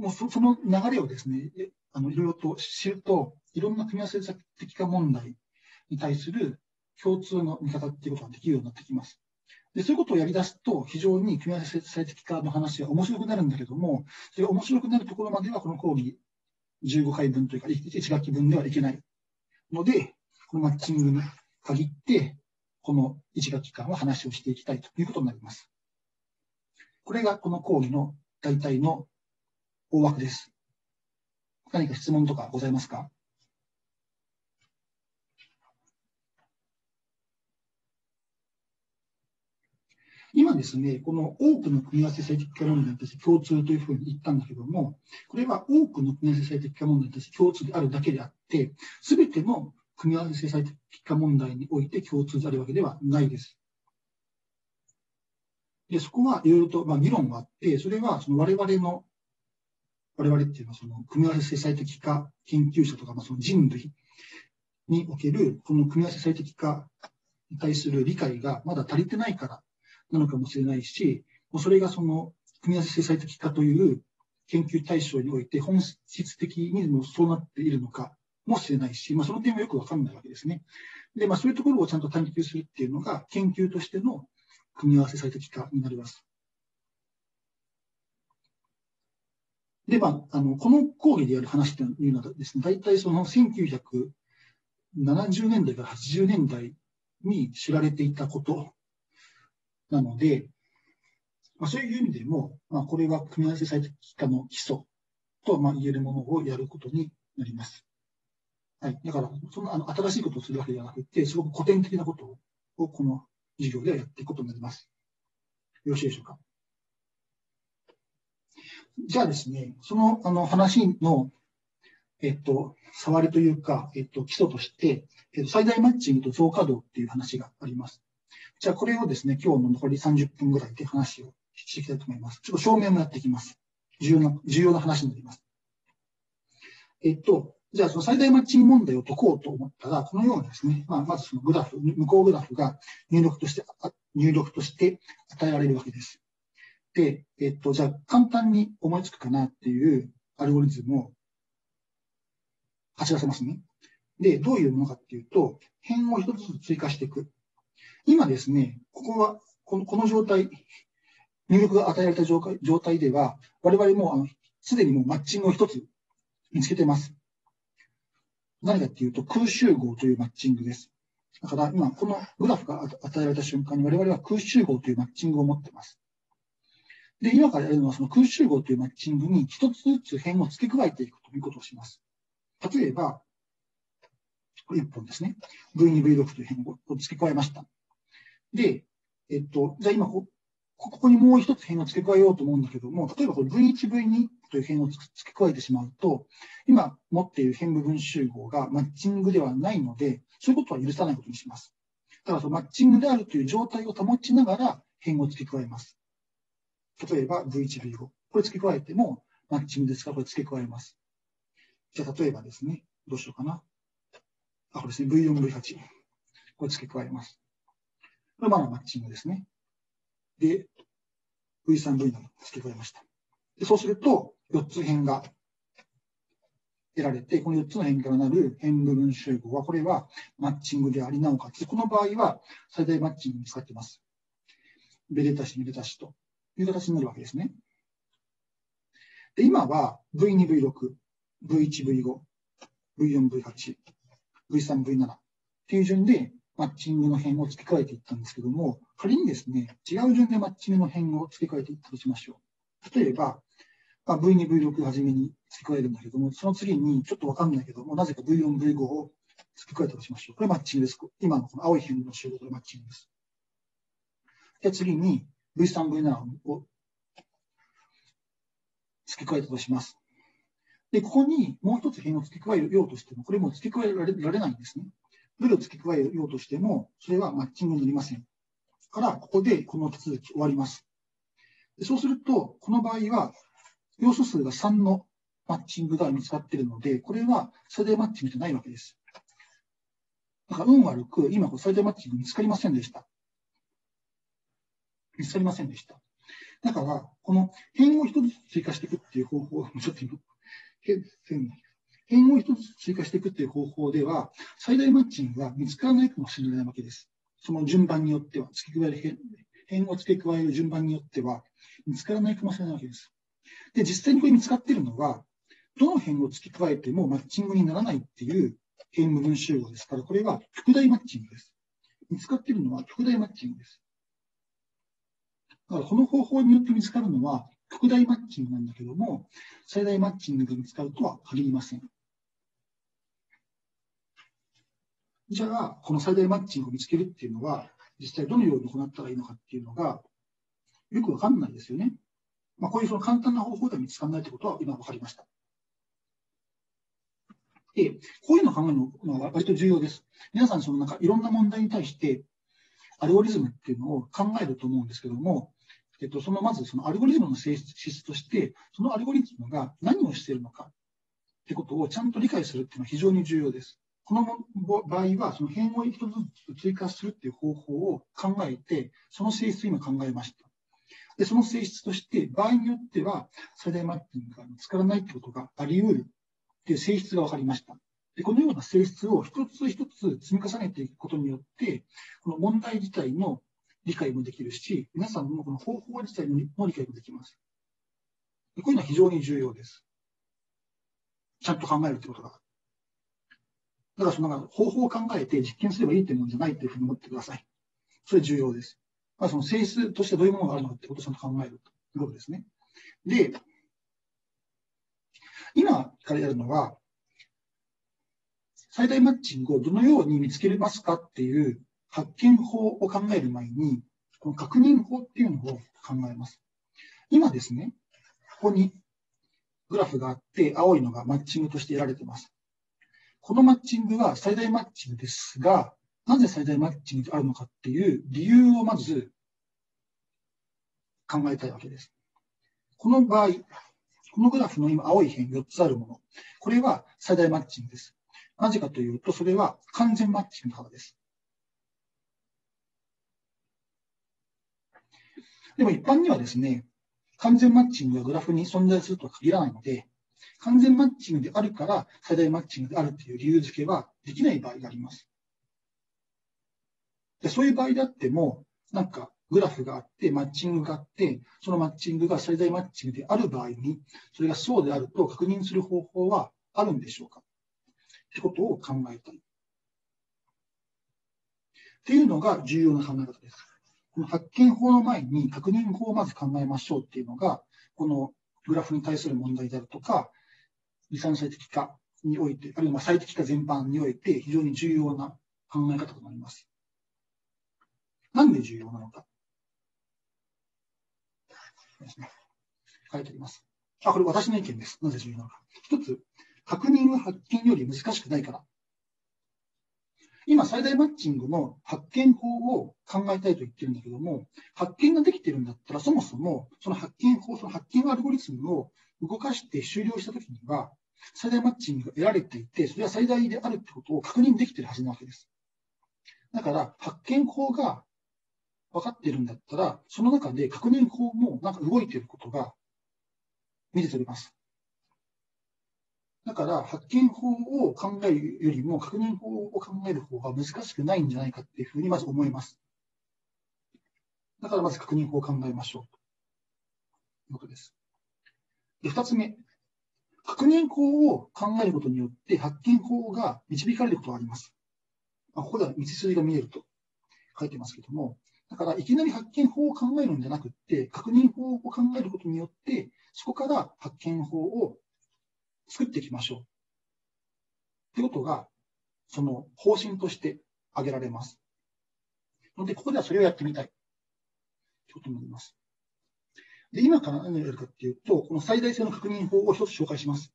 もうその流れをですね、あのいろいろと知ると、いろんな組み合わせ的化問題に対する共通の見方っていうことができるようになってきます。でそういうことをやり出すと、非常に組み合わせ最適化の話は面白くなるんだけども、それが面白くなるところまでは、この講義15回分というか、1学期分ではいけないので、このマッチングに限って、この1学期間は話をしていきたいということになります。これがこの講義の大体の大枠です。何か質問とかございますか？今ですね、この多くの組み合わせ最適化問題に対して共通というふうに言ったんだけども、これは多くの組み合わせ最適化問題に対して共通であるだけであって、すべての組み合わせ最適化問題において共通であるわけではないです。で、そこはいろいろと、まあ、議論があって、それはその我々の我々っていうのはその組み合わせ最適化研究者とか、まあ、その人類におけるこの組み合わせ最適化に対する理解がまだ足りてないからなのかもしれないし、もうそれがその組み合わせ最適化という研究対象において本質的にもそうなっているのかもしれないし、まあ、その点はよくわかんないわけですね。で、まあ、そういうところをちゃんと探求するっていうのが研究としての組み合わせ最適化になります。で、まあ、あの、この講義でやる話というのはですね、大体その1970年代から80年代に知られていたことなので、まあ、そういう意味でも、まあ、これは組み合わせ最適化の基礎と、まあ、言えるものをやることになります。はい。だから、その、あの、新しいことをするわけではなくて、すごく古典的なことを、この授業ではやっていくことになります。よろしいでしょうか？じゃあですね、そのあの話の、えっと、触りというか、えっと、基礎として、えっと、最大マッチングと増加度っていう話があります。じゃあ、これをですね、今日の残り30分ぐらいで話をしていきたいと思います。ちょっと証明もやっていきます。重要な、重要な話になります。えっと、じゃあ、その最大マッチング問題を解こうと思ったら、このようにですね、まあ、まずそのグラフ、向こうグラフが入力として、入力として与えられるわけです。で、えっと、じゃあ簡単に思いつくかなっていうアルゴリズムを走らせますね。で、どういうものかっていうと、辺を一つずつ追加していく。今ですね、ここは、このこの状態、入力が与えられた状態では、我々もあのすでにもうマッチングを一つ見つけてます。何かっていうと、空集合というマッチングです。だから今、このグラフが与えられた瞬間に我々は空集合というマッチングを持っています。で、今からやるのはその空集合というマッチングに一つずつ辺を付け加えていくということをします。例えば、これ1本ですね。V2、V6 という辺を付け加えました。で、えっと、じゃあ今こ、ここにもう一つ辺を付け加えようと思うんだけども、例えばこれ V1、V2 という辺を付け加えてしまうと、今持っている辺部分集合がマッチングではないので、そういうことは許さないことにします。ただマッチングであるという状態を保ちながら辺を付け加えます。例えば V1、V5。これ付け加えてもマッチングですから、これ付け加えます。じゃあ、例えばですね、どうしようかな。あ、これですね、V4、V8。これ付け加えます。これまだマッチングですね。で、V3、V7 付け加えました。でそうすると、4つ辺が得られて、この4つの辺からなる辺部分集合は、これはマッチングであり、なおかつ、この場合は最大マッチングに使ってます。ベレタシ、メレタシという形になるわけですね。で今は V2、V6、V1、V5、V4、V8、V3、V7 っていう順でマッチングの辺を付け替えていったんですけども、仮にですね、違う順でマッチングの辺を付け替えていったとしましょう。例えば、まあ、V2、V6 はじめに付け替えるんだけども、その次にちょっとわかんないけども、なぜか V4、V5 を付け替えたとしましょう。これマッチングです。今のこの青い辺の集合でマッチングです。で、次に V3、V7 を付け加えたとします。で、ここにもう一つ辺を付け加えようとしても、これも付け加えられられないんですね。どれを付け加えようとしても、それはマッチングになりません。から、ここでこの手続き終わります。そうすると、この場合は、要素数が3のマッチングが見つかっているので、これは最大マッチングじゃないわけです。だから運悪く、今、最大マッチング見つかりませんでした。見つかりませんでした。だから、この辺を一つ追加していくっていう方法、ちょっと今、辺を一つ追加していくっていう方法では、最大マッチングは見つからないかもしれないわけです。その順番によっては、付け加える辺辺を付け加える順番によっては、見つからないかもしれないわけです。で、実際にこれ見つかっているのは、どの辺を付け加えてもマッチングにならないっていう辺部分集合ですから、これは副大マッチングです。見つかっているのは副大マッチングです。だからこの方法によって見つかるのは、拡大マッチングなんだけども、最大マッチングが見つかるとは限りません。じゃあ、この最大マッチングを見つけるっていうのは、実際どのように行ったらいいのかっていうのが、よくわかんないですよね。まあ、こういうその簡単な方法では見つからないということは今わかりました。で、こういうのを考えるのは割と重要です。皆さん、そのなんかいろんな問題に対して、アルゴリズムっていうのを考えると思うんですけども、えっと、そのまずそのアルゴリズムの性質として、そのアルゴリズムが何をしているのかってことをちゃんと理解するっていうのは非常に重要です。この場合は、その変を一つずつ追加するっていう方法を考えて、その性質を今考えました。で、その性質として、場合によっては、最大マッピングが見つからないってことがあり得るっていう性質が分かりました。で、このような性質を一つ一つ積み重ねていくことによって、この問題自体の理解もできるし、皆さんのこの方法自体の理解もできます。こういうのは非常に重要です。ちゃんと考えるということが。だからその方法を考えて実験すればいいってものじゃないというふうに思ってください。それ重要です。まあ、その性質としてどういうものがあるのかってことをちゃんと考えるということですね。で、今からやるのは、最大マッチングをどのように見つけれますかっていう発見法を考える前に、この確認法っていうのを考えます。今ですね、ここにグラフがあって、青いのがマッチングとして得られています。このマッチングは最大マッチングですが、なぜ最大マッチングであるのかっていう理由をまず考えたいわけです。この場合、このグラフの今青い辺4つあるもの、これは最大マッチングです。なぜかというと、それは完全マッチングからです。でも一般にはですね、完全マッチングがグラフに存在するとは限らないので、完全マッチングであるから最大マッチングであるという理由付けはできない場合があります。でそういう場合であっても、なんかグラフがあって、マッチングがあって、そのマッチングが最大マッチングである場合に、それがそうであると確認する方法はあるんでしょうか？ってことを考えたい。っていうのが重要な考え方です。この発見法の前に確認法をまず考えましょうっていうのが、このグラフに対する問題であるとか、離散最適化において、あるいは最適化全般において非常に重要な考え方となります。なんで重要なのか？書いてあります。あ、これ私の意見です。なぜ重要なのか。一つ、確認は発見より難しくないから。今、最大マッチングの発見法を考えたいと言ってるんだけども、発見ができてるんだったら、そもそもその発見法、その発見アルゴリズムを動かして終了したときには、最大マッチングが得られていて、それは最大であるってことを確認できてるはずなわけです。だから、発見法が分かってるんだったら、その中で確認法もなんか動いてることが見て取れます。だから、発見法を考えるよりも、確認法を考える方が難しくないんじゃないかっていうふうにまず思います。だから、まず確認法を考えましょう。ということです。で、二つ目。確認法を考えることによって、発見法が導かれることがあります。まあ、ここでは道筋が見えると書いてますけども、だから、いきなり発見法を考えるんじゃなくて、確認法を考えることによって、そこから発見法を作っていきましょう。ってことが、その方針として挙げられます。ので、ここではそれをやってみたい。ということになります。で、今から何をやるかっていうと、この最大性の確認法を一つ紹介します。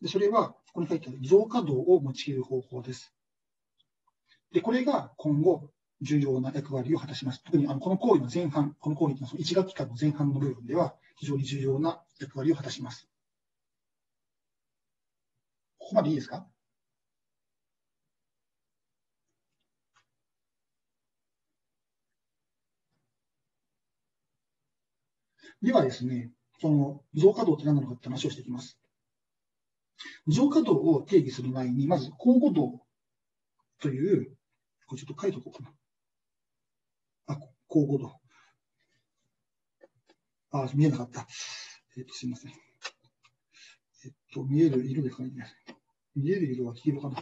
で、それは、ここに書いてある増加度を用いる方法です。で、これが今後、重要な役割を果たします。特にあのこの行為の前半、この行為のその1学期間の前半の部分では非常に重要な役割を果たします。ここまでいいですか？ではですね、その増加度って何なのかって話をしていきます。増加度を定義する前に、まず交互度という、これちょっと書いとこうかな。あ、交互度。あ、見えなかった。えっ、と、すみません。えっと、見える色で書いてない。見える色は黄色かな。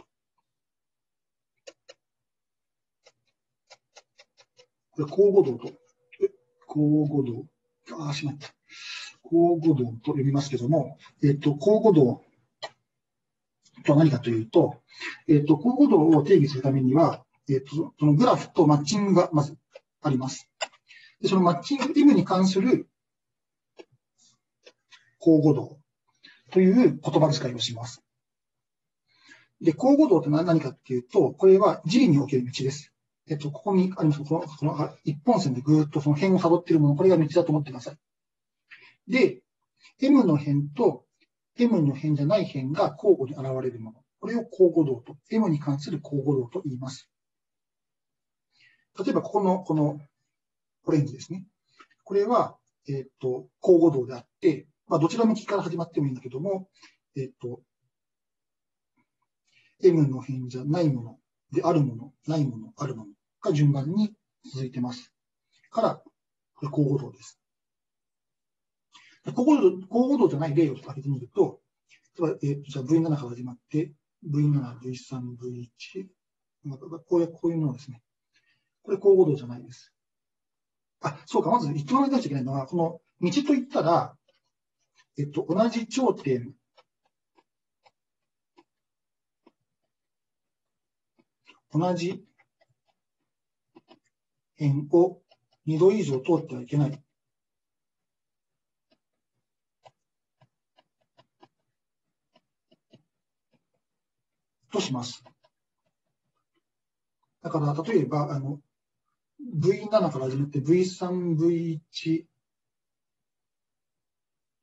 これ、交互度と、交互度。ああ、しまった。交互度と読みますけども、えっと、交互度とは何かというと、えっと、交互度を定義するためには、えっと、そのグラフとマッチングがまずあります。でそのマッチング M に関する交互度という言葉遣いをします。で、交互度って何かっていうと、これは G における道です。えっと、ここにあります、この、この一本線でぐーっとその辺を辿っているもの、これが道だと思ってください。で、M の辺と M の辺じゃない辺が交互に現れるもの。これを交互動と、M に関する交互動と言います。例えば、ここの、このオレンジですね。これは、えっ、と、交互動であって、まあ、どちら向きから始まってもいいんだけども、えっ、と、M の辺じゃないもの、であるもの、ないもの、あるものが順番に続いてます。から、これ交互動です。交互動、交互動じゃない例を挙げてみると、例えば、えっー、じゃあ V7 から始まって、V7、V3、V1、こういう、こういうものですね。これ交互動じゃないです。あ、そうか、まず一番出しちゃいけないのは、この道といったら、えっと、同じ頂点、同じ円を2度以上通ってはいけない。とします。だから、例えば、あの、V7 から始めて V3、V1、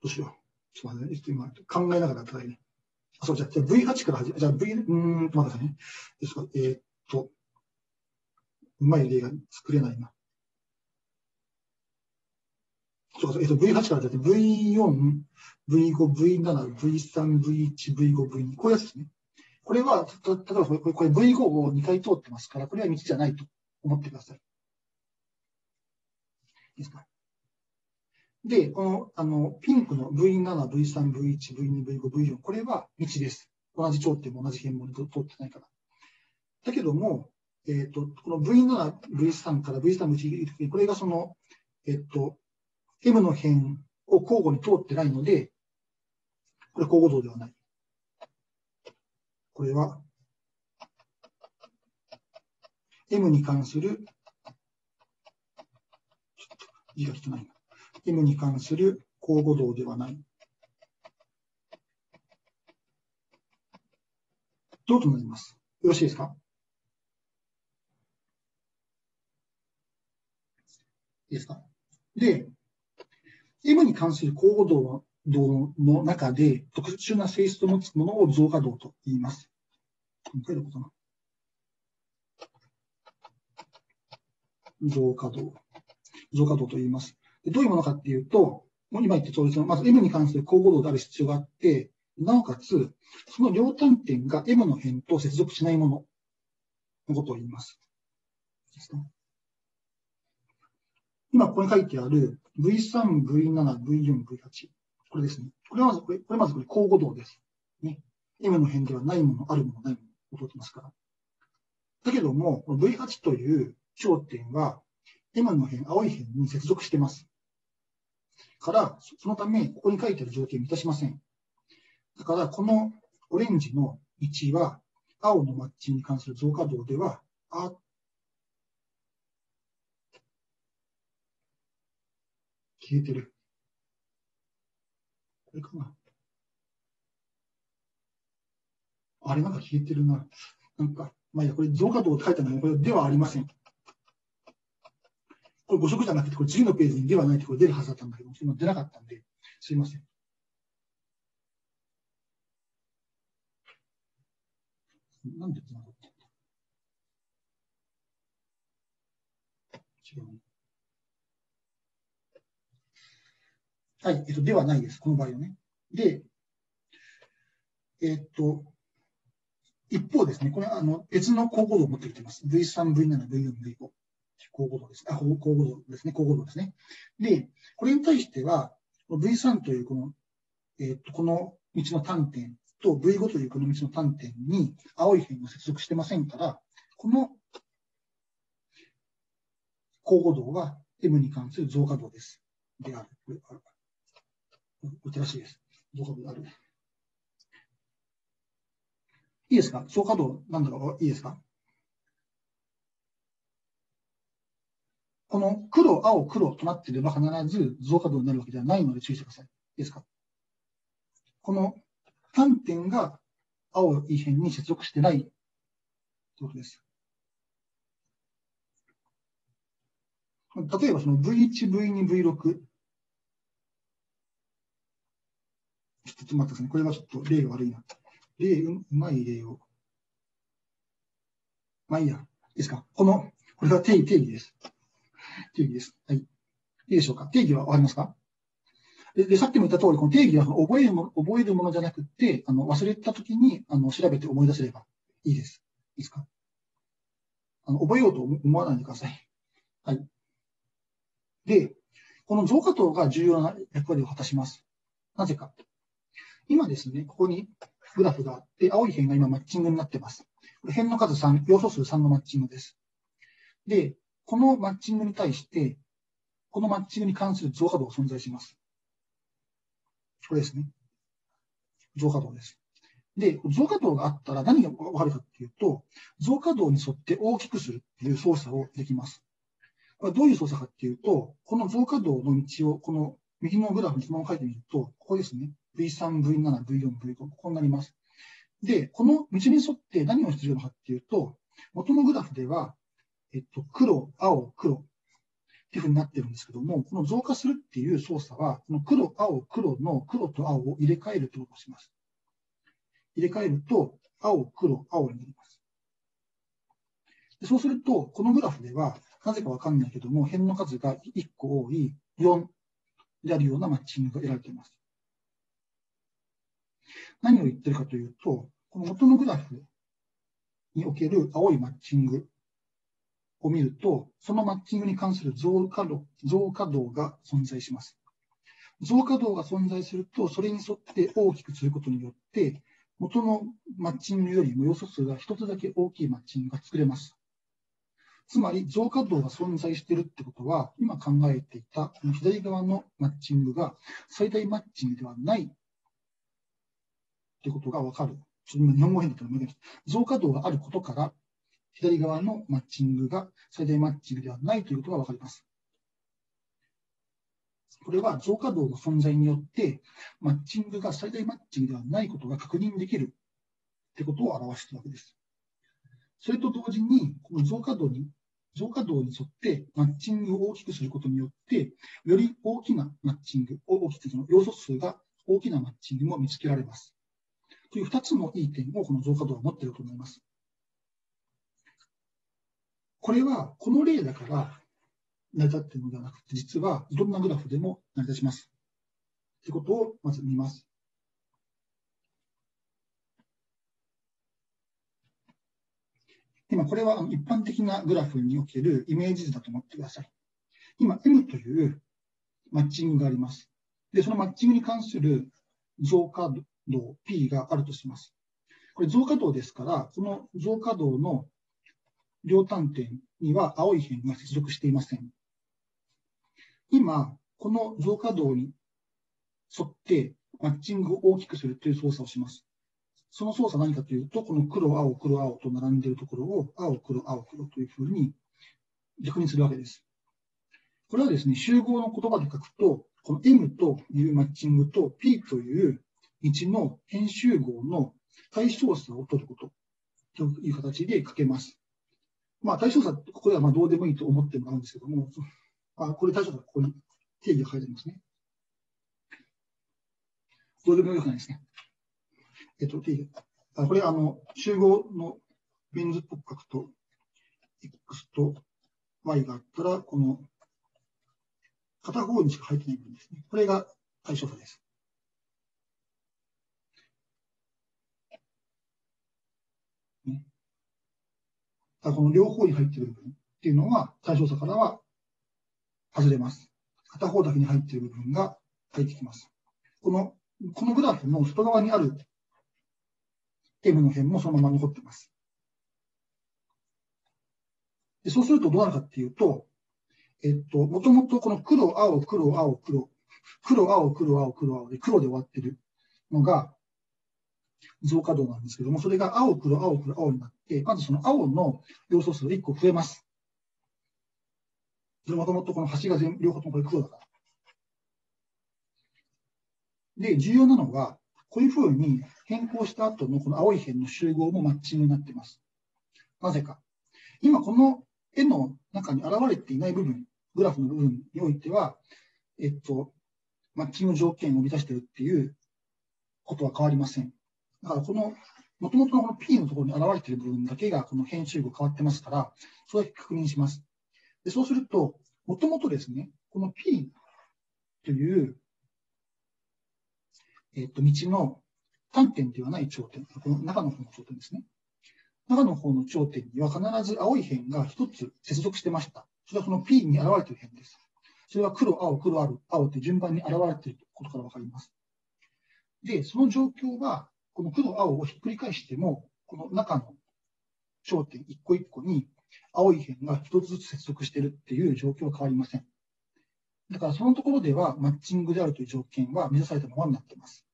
どうしよう。ちょっと待って、ちょっと今考えながらやったらいいね。あ、そう、じゃあ V8 から始め、じゃあ V、うんと、待ってくださいね。ですか、えー、っと、うまい例が作れないな。そうか、えっと、V8 からだって V4、V5、V7、V3、V1、V5、V2、こういうやつですね。これは、例えばこれこれ V5 を2回通ってますから、これは道じゃないと思ってください。いいですか？で、この、あの、ピンクの V7、V3、V1、V2、V5、V4、これは道です。同じ頂点も同じ辺も通ってないから。だけども、えっ、ー、と、この V7、V3 から V3、V1、これがその、えっ、ー、と、M の辺を交互に通ってないので、これ交互動ではない。これは、M に関する、ちょっと字が汚いな。M に関する交互動ではない。どうとなります？よろしいですかいいですか？で、M に関する交互動の中で特殊な性質を持つものを増加動と言います。書いたことな？増加動。増加動と言います。どういうものかっていうと、もう今言った通り、まず M に関する交互動である必要があって、なおかつ、その両端点が M の辺と接続しないもののことを言います。今ここに書いてある V3、V7、V4、V8。これですね。これはまず、これ、これまずこれ交互動です。ね。M の辺ではないもの、あるもの、ないものを取ってますから。だけども、V8 という焦点は M の辺、青い辺に接続してます。から、そのため、ここに書いてある条件を満たしません。だから、このオレンジの1は、青のマッチに関する増加動では、あ、消えてる。これかな？あれなんか消えてるな。なんか、まあいや、これ増加動って書いてあるのこれではありません。これ5色じゃなくて、これ次のページにではないってこれ出るはずだったんだけど、今出なかったんで、すいません。なんで繋がったんだ？違う。はい、えっと、ではないです。この場合はね。で、えっと、一方ですね、これあの別の交互度を持ってきています。V3、V7、V4、V5。交互度です。あ、交互度ですね。交互度ですね。で、これに対しては、V3 というこの、えっと、この道の端点と V5 というこの道の端点に青い辺が接続してませんから、この交互度は M に関する増加度です。である。こちらしいです。増加度ある。いいですか？増加度なんだろういいですか？この黒、青、黒となっていれば必ず増加度になるわけではないので注意してください。いいですか？この端点が青い辺に接続してないということです。例えばその V1、V2、V6。ちょっと待ってください。これはちょっと例が悪いな。例、うまい例を。まあいいや。いいですか？この、これが定義、定義です。定義です。はい。いいでしょうか？定義はわかりますか？でで、さっきも言った通り、この定義は覚えるも、覚えるものじゃなくて、あの、忘れたときに、あの、調べて思い出せればいいです。いいですか？あの、覚えようと思わないでください。はい。で、この増加等が重要な役割を果たします。なぜか。今ですね、ここにグラフがあって、青い辺が今マッチングになってます。これ辺の数3、要素数3のマッチングです。で、このマッチングに対して、このマッチングに関する増加度が存在します。これですね。増加度です。で、増加度があったら何がわかるかっていうと、増加度に沿って大きくするっていう操作をできます。これどういう操作かっていうと、この増加度の道を、この右のグラフにそのまま書いてみると、ここですね。V3、V7、V4、V5、ここになります。で、この道に沿って何を必要なのかっていうと、元のグラフでは、えっと、黒、青、黒っていうふうになってるんですけども、この増加するっていう操作は、この黒、青、黒の黒と青を入れ替えるということをします。入れ替えると、青、黒、青になります。でそうすると、このグラフでは、なぜかわかんないけども、辺の数が1個多い4であるようなマッチングが得られています。何を言ってるかというと、この元のグラフにおける青いマッチングを見ると、そのマッチングに関する増加度増加度が存在します。増加度が存在すると、それに沿って大きくすることによって、元のマッチングよりも要素数が一つだけ大きいマッチングが作れます。つまり、増加度が存在しているってことは、今考えていたこの左側のマッチングが最大マッチングではないってことがわかる。ちょっと日本語変だったら無理です。増加度があることから、左側のマッチングが最大マッチングではないということがわかります。これは増加度の存在によって、マッチングが最大マッチングではないことが確認できるってことを表しているわけです。それと同時に、この増加度に、増加度に沿ってマッチングを大きくすることによって、より大きなマッチング、大きくその要素数が大きなマッチングも見つけられます。という2つのいい点をこの増加度は持っていると思います。これは、この例だから成り立っているのではなくて、実はいろんなグラフでも成り立ちます。ということをまず見ます。今、これは一般的なグラフにおけるイメージ図だと思ってください。今、M というマッチングがあります。で、そのマッチングに関する増加度 P があるとします。これ増加度ですから、この増加度の両端点には青い辺が接続していません。今、この増加度に沿ってマッチングを大きくするという操作をします。その操作は何かというと、この黒、青、黒、青と並んでいるところを、青、黒、青、黒というふうに逆にするわけです。これはですね、集合の言葉で書くと、この M というマッチングと P という道の編集合の対象差を取ることという形で書けます。まあ、対象差、ここではまあどうでもいいと思ってもらうんですけども、あこれ対象差、ここに定義が書いてありますね。どうでもよくないですね。えっと、定義あこれ、あの、集合のビンズっぽく書くと、X と Y があったら、この片方にしか入ってない部分ですね。これが対象差です。ね、この両方に入っている部分っていうのは対象差からは外れます。片方だけに入っている部分が入ってきます。この、このグラフの外側にある M の辺もそのまま残ってます。でそうするとどうなるかっていうと、えっと、もともとこの黒、青、黒、青、黒、黒、青、黒、青、黒、青で黒で終わってるのが増加度なんですけども、それが青、黒、青、黒、青になって、まずその青の要素数が1個増えます。もともとこの端が全両方ともこれ黒だから。で、重要なのは、こういうふうに変更した後のこの青い辺の集合もマッチングになっています。なぜか。今この絵の中に現れていない部分グラフの部分においては、えっと、マッチング条件を満たしているっていうことは変わりません。だからこの、もともとのこの P のところに現れている部分だけがこの編集語変わってますから、それだけ確認します。でそうすると、もともとですね、この P という、えっと、道の端点ではない頂点、この中の方の頂点ですね。中の方の頂点には必ず青い辺が一つ接続してました。それはその P に現れている辺です。それは黒、青、黒、ある、青って順番に現れていることからわかります。で、その状況は、この黒、青をひっくり返しても、この中の頂点一個一個に青い辺が一つずつ接続しているっていう状況は変わりません。だからそのところではマッチングであるという条件は目指されたままになっています。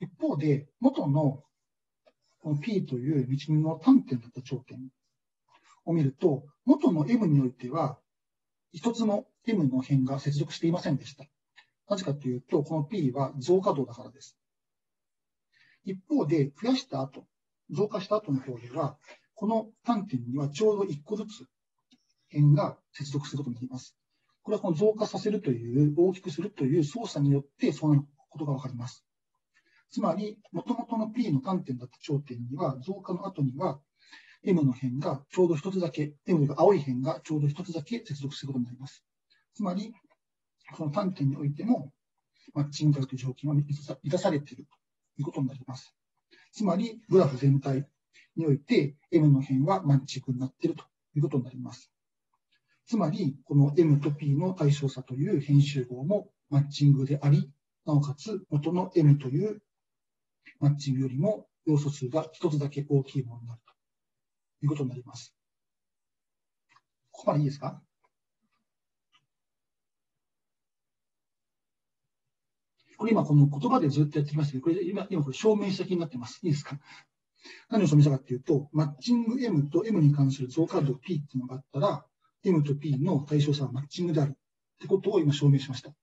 一方で、元のこの P という道の端点だった頂点を見ると、元の M においては、一つも M の辺が接続していませんでした。なぜかというと、この P は増加度だからです。一方で、増やした後、増加した後の方では、この端点にはちょうど1個ずつ辺が接続することになります。これはこの増加させるという、大きくするという操作によってそうなることがわかります。つまり、元々の P の端点だった頂点には、増加の後には、M の辺がちょうど一つだけ、M が青い辺がちょうど一つだけ接続することになります。つまり、その端点においても、マッチングという条件は満たされているとということになります。つまり、グラフ全体において M の辺はマッチングになっているということになります。つまり、この M と P の対象差という編集号もマッチングであり、なおかつ元の M というマッチングよりも要素数が一つだけ大きいものになるということになります。ここまでいいですか？これ今この言葉でずっとやってきましたけど、これ今、今これ証明した気になってます。いいですか？何を証明したかっていうと、マッチング M と M に関する増加度 P っていうのがあったら、M と P の対象差はマッチングであるってことを今証明しました。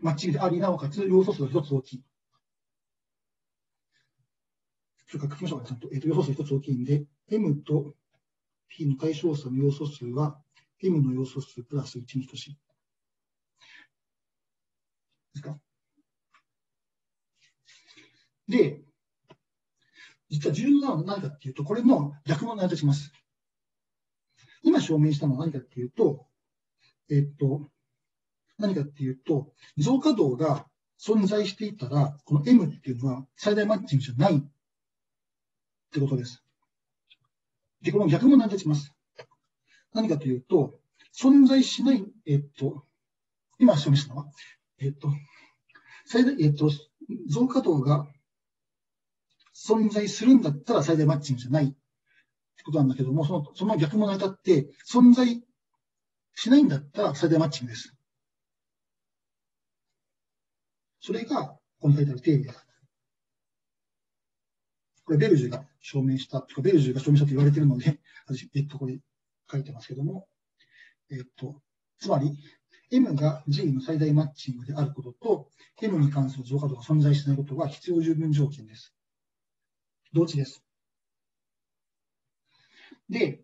マッチングであり、なおかつ要素数が一つ大きい。それから書きましょうか、ちゃんと。えっ、ー、と、要素数一つ大きいんで、M と P の対象差の要素数は、M の要素数プラス1に等しい。ですか？で、実は重要なのは何かっていうと、これの逆問題とします。今証明したのは何かっていうと、えっと、何かっていうと、増加動が存在していたら、この M っていうのは最大マッチングじゃないってことです。で、この逆問題とします。何かというと、存在しない、えっと、今証明したのは、えっと、最大、えっと、増加動が存在するんだったら最大マッチングじゃないってことなんだけども、その、その逆も成り立って、存在しないんだったら最大マッチングです。それが、この書いてある定義です。これ、ベルジュが証明した、ベルジュが証明したと言われているので、えっと、これ書いてますけども、えっと、つまり、M が G の最大マッチングであることと、M に関する増加度が存在しないことは必要十分条件です。同値です。で、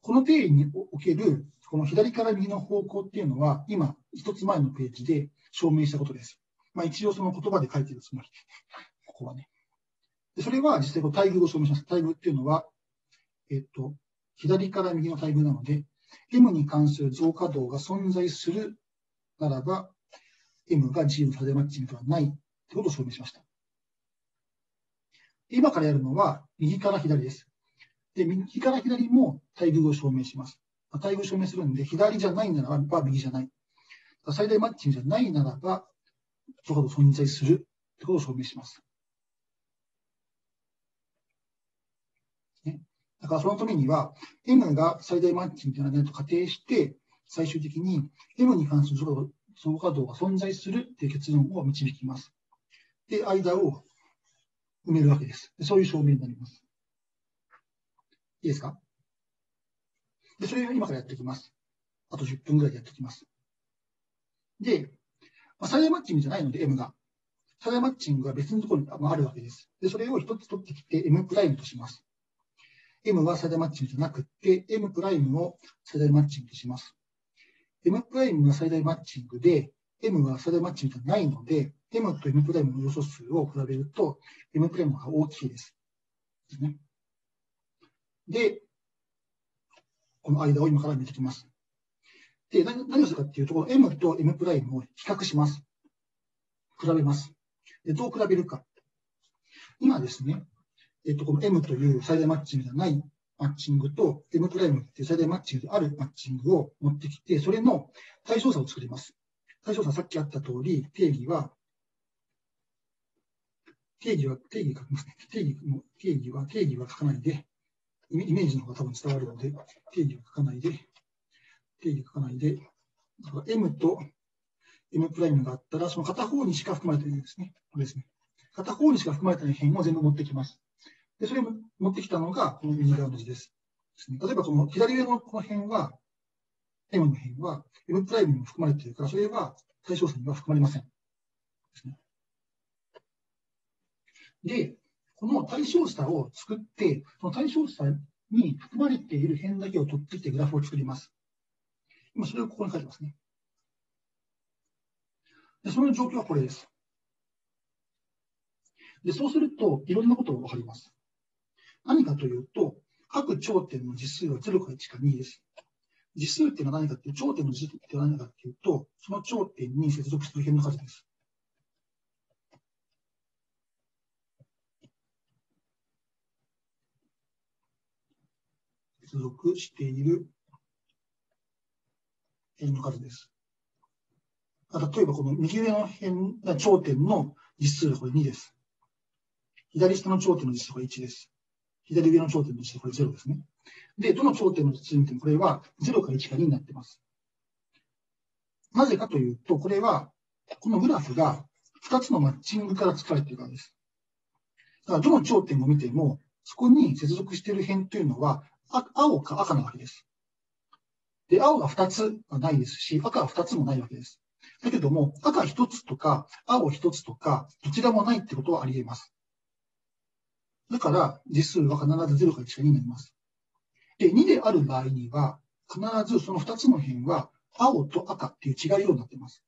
この定理における、この左から右の方向っていうのは、今、一つ前のページで証明したことです。まあ、一応その言葉で書いてるつもり。ここはね。でそれは実際こう対偶を証明します。対偶っていうのは、えっと、左から右の対偶なので、M に関する増加動が存在するならば、M が G の縦マッチングではないということを証明しました。今からやるのは、右から左です。で、右から左も対偶を証明します。対偶を証明するんで、左じゃないならば右じゃない。最大マッチングじゃないならば、増加動存在するということを証明します。だからそのためには、M が最大マッチングではないと仮定して、最終的に M に関する増加動が存在するという結論を導きます。で、間を埋めるわけです。そういう証明になります。いいですか？で、それを今からやっていきます。あと10分ぐらいでやっていきます。で、まあ、最大マッチングじゃないので M が。最大マッチングは別のところにあるわけです。で、それを一つ取ってきて M プライムとします。M は最大マッチングじゃなくて、M プライムを最大マッチングします。M プライムが最大マッチングで、M は最大マッチングじゃないので、M と M プライムの要素数を比べると、M プライムが大きいです。ですね。で、この間を今から見ていきます。で、何何をするかっていうと、M と M プライムを比較します。比べます。で、どう比べるか。今ですね、えっと、この M という最大マッチングじゃないマッチングと M プライムっていう最大マッチングであるマッチングを持ってきて、それの対象差を作ります。対象差さっきあった通り、定義は、定義は、定義書きますね。定義の、定義は、定義は書かないで、イメージの方が多分伝わるので、定義は書かないで、定義書かないで、M と M プライムがあったら、その片方にしか含まれてないですね。これですね。片方にしか含まれてない辺を全部持ってきます。で、それを持ってきたのが、この右側の字です。ですね、例えば、この左上のこの辺は、M の辺は M プライムにも含まれているから、それは対象線には含まれません。ですね。で、この対象差を作って、その対象差に含まれている辺だけを取ってきてグラフを作ります。今、それをここに書いてますね。でその状況はこれです。で、そうすると、いろんなことがわかります。何かというと、各頂点の実数は0か1か2です。実数っていうのは何かっていう、頂点の実数って何かっていうと、その頂点に接続する辺の数です。接続している辺の数です。例えばこの右上の辺が頂点の実数がこれ2です。左下の頂点の実数が1です。左上の頂点の実数これ0ですね。で、どの頂点の実数見てもこれは0か1か2になってます。なぜかというと、これは、このグラフが2つのマッチングから作られているからです。だからどの頂点を見ても、そこに接続している辺というのは、青か赤なわけです。で、青が2つはないですし、赤は2つもないわけです。だけども、赤1つとか、青1つとか、どちらもないってことはあり得ます。だから、実数は必ず0か1か2になります。で、2である場合には、必ずその2つの辺は、青と赤っていう違いようになっています。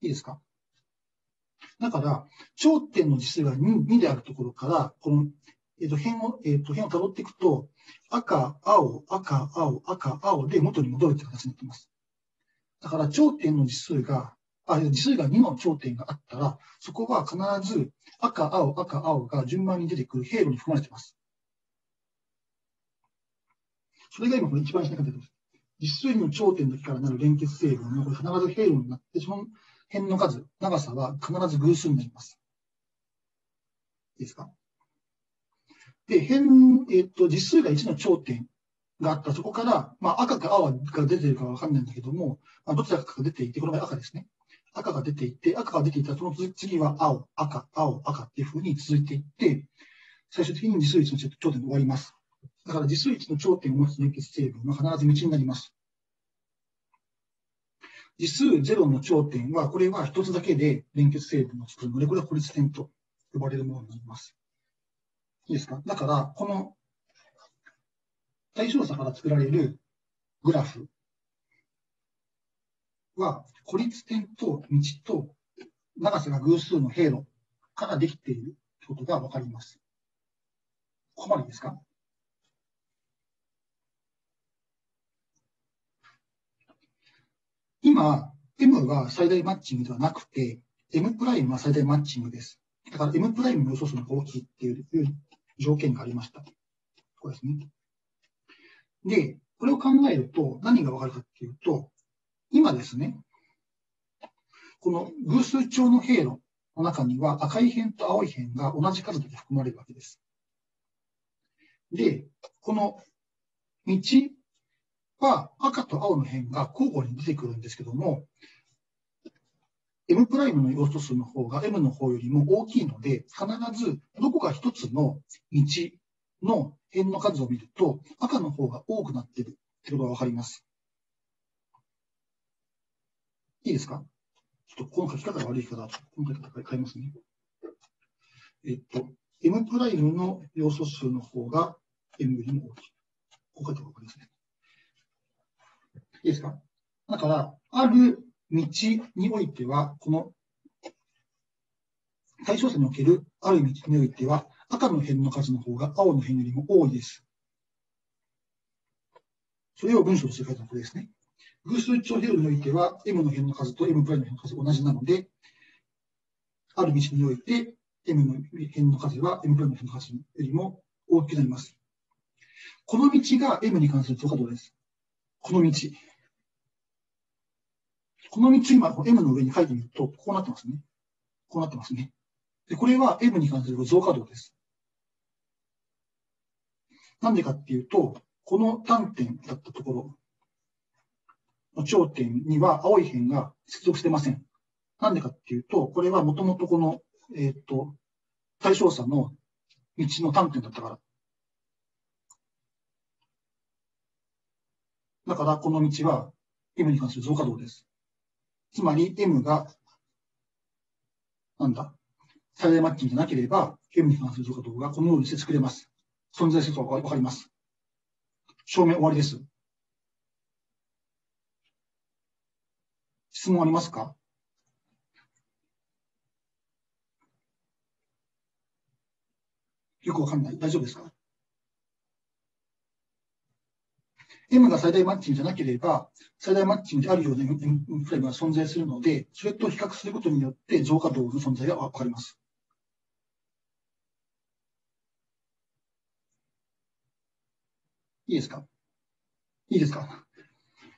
いいですか？だから、頂点の実数が 2, 2であるところから、この、えっ、ー、と、辺を、えっ、ー、と、辺を辿っていくと、赤、青、赤、青、赤、青で元に戻るという形になっています。だから、頂点の実数があ、実数が2の頂点があったら、そこは必ず赤、青、赤、青が順番に出てくる経路に含まれています。それが今これ一番下に書いてます。実数の頂点だけからなる連結成分のこれ必ず経路になって、その辺の数、長さは必ず偶数になります。いいですか？で、辺、えっ、と、実数が1の頂点があったそこから、まあ、赤か青が出てるかわかんないんだけども、まあ、どちらかが出ていて、この場合赤ですね。赤が出ていって、赤が出ていたら、その次は青、赤、青、赤っていうふうに続いていって、最終的に実数1の頂点で終わります。だから実数1の頂点を持つ連結成分は必ず道になります。実数0の頂点は、これは一つだけで連結成分を作るので、これは孤立点と呼ばれるものになります。いいですか？だから、この対象差から作られるグラフは、孤立点と道と長さが偶数の経路からできていることがわかります。ここまでですか？今、M は最大マッチングではなくて、M プライムは最大マッチングです。だから M プライムの予想数の方が大きいっていう条件がありました。これですね。で、これを考えると何がわかるかっていうと、今ですね、この偶数帳の経路の中には赤い辺と青い辺が同じ数だけ含まれるわけです。で、この道は赤と青の辺が交互に出てくるんですけども、M プライムの要素数の方が M の方よりも大きいので、必ずどこか一つの道の辺の数を見ると赤の方が多くなっているってことがわかります。いいですか？ちょっとこの書き方が悪いから、この書き方変えますね。えっと、M プライムの要素数の方が M よりも大きい。こう書いておくですね。いいですか？だから、ある道においては、この対象線におけるある道においては、赤の辺の数の方が青の辺よりも多いです。それを文章として書いたこれですね。偶数長比例においては、M の辺の数と M プライムの辺の数同じなので、ある道において、M の辺の数は M プライムの辺の数よりも大きくなります。この道が M に関する増加度です。この道。この道、今、M の上に書いてみると、こうなってますね。こうなってますね。で、これは M に関する増加度です。なんでかっていうと、この端点だったところの頂点には青い辺が接続してません。なんでかっていうと、これはもともとこの、えっ、ー、と、対象差の道の端点だったから。だから、この道は M に関する増加度です。つまり、M が、なんだ最大マッチンじゃなければ、M に関する増加度がこのようにして作れます。存在するとわかります。証明終わりです。質問ありますか？よくわかんない。大丈夫ですか ?M が最大マッチングじゃなければ、最大マッチングであるような M フレームが存在するので、それと比較することによって増加度の存在がわかります。いいですか？いいですか？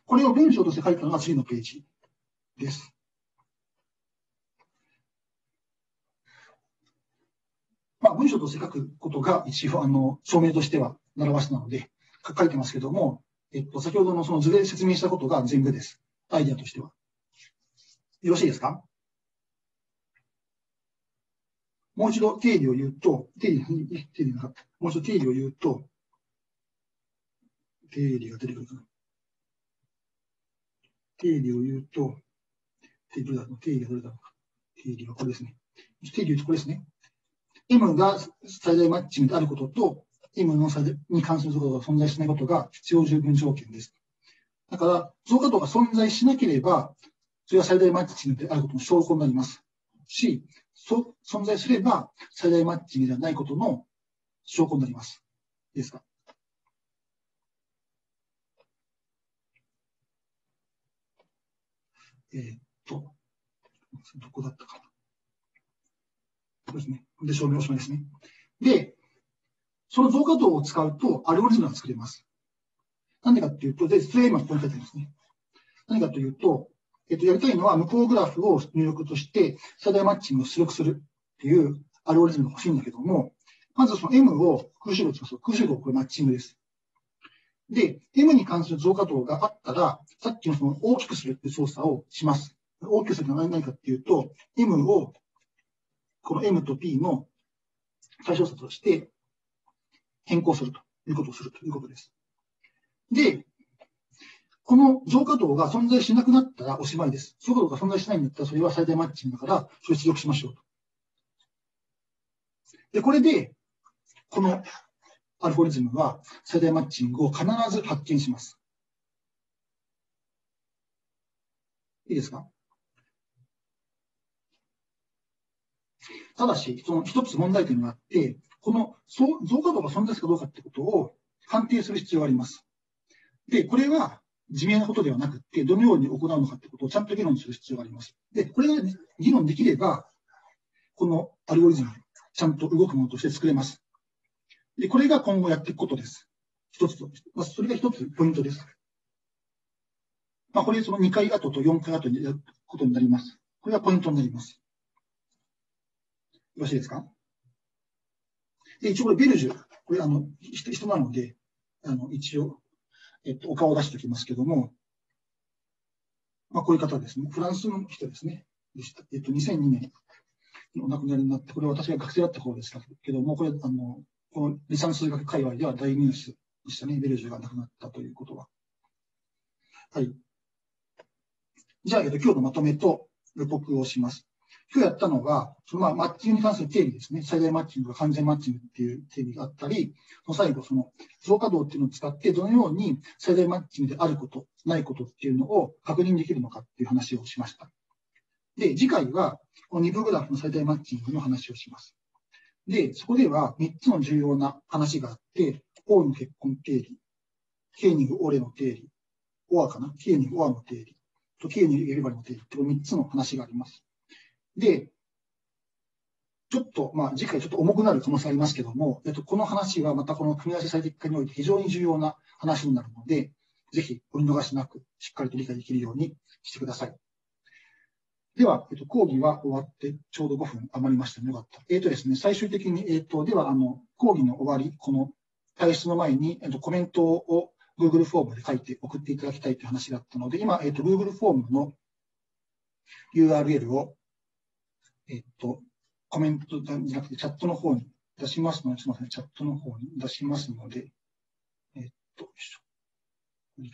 これを文章として書いたのが次のページです。まあ、文章として書くことが一応、あの、証明としては習わしなので、書いてますけども、えっと、先ほどのその図で説明したことが全部です。アイデアとしては。よろしいですか？もう一度定理を言うと、定理、定理なかった。もう一度定理を言うと、定理が出てくるかな。定理を言うと、定理だ定理がどれだろうか。定理はこれですね。定理を言うとこれですね。M が最大マッチングであることと、M の最大に関することが存在しないことが必要十分条件です。だから、増加度が存在しなければ、それは最大マッチングであることの証拠になりますし、そ存在すれば最大マッチングではないことの証拠になります。いいですか？えー、と、どこだったかな？そうですね。で、証明おしまいですね。で、その増加度を使うと、アルゴリズムが作れます。なんでかっていうと、で、それ今ここに書いてありますね。何かというと、えっと、やりたいのは、向こうグラフを入力として、最大マッチングを出力するっていうアルゴリズムが欲しいんだけども、まずその M を空集合します。空集合これマッチングです。で、M に関する増加度があったら、さっきのその大きくするっていう操作をします。大きくするのは何かっていうと、M を、この M と P の対象差として変更するということをするということです。で、この増加度が存在しなくなったらおしまいです。増加度が存在しないんだったら、それは最大マッチングだから、それ出力しましょうと。で、これで、このアルゴリズムは最大マッチングを必ず発見します。いいですか？ただし、その一つ問題点があって、この増加度が存在するかどうかってことを判定する必要があります。で、これは地味なことではなくて、どのように行うのかってことをちゃんと議論する必要があります。で、これが議論できれば、このアルゴリズム、ちゃんと動くものとして作れます。で、これが今後やっていくことです。一つと。まあ、それが一つポイントです。まあ、これその2回後と4回後にやることになります。これがポイントになります。よろしいですか？で一応これベルジュ、これあの、人なので、あの、一応、えっと、お顔を出しておきますけども、まあ、こういう方ですね。フランスの人ですね。でした。えっと、2002年お亡くなりになって、これは私が学生だった方ですけども、これ、あの、この離散数学界隈では大ニュースでしたね。ベルジュが亡くなったということは。はい。じゃあ、えっと、今日のまとめと予告をします。今日やったのが、そのまあマッチングに関する定義ですね。最大マッチングと完全マッチングっていう定義があったり、最後、その増加動っていうのを使って、どのように最大マッチングであること、ないことっていうのを確認できるのかっていう話をしました。で、次回は、この2部グラフの最大マッチングの話をします。で、そこでは3つの重要な話があって、王の結婚定理、ケーニグ・オレの定理、オアかな？ケーニグ・オアの定理、とケーニグ・エリバリの定理っていう3つの話があります。で、ちょっと、まあ、次回ちょっと重くなる可能性ありますけども、えっと、この話はまたこの組み合わせ最適化において非常に重要な話になるので、ぜひお見逃しなくしっかりと理解できるようにしてください。では、えっと、講義は終わってちょうど5分余りましたね。よかった。えっとですね、最終的に、えっと、では、あの、講義の終わり、この退出の前に、えっと、コメントを Google フォームで書いて送っていただきたいという話だったので、今、えっと、Google フォームの URL をえっと、コメントじゃなくてチャットの方に出しますので、すみません、チャットの方に出しますので、えっと、よいしょ。いい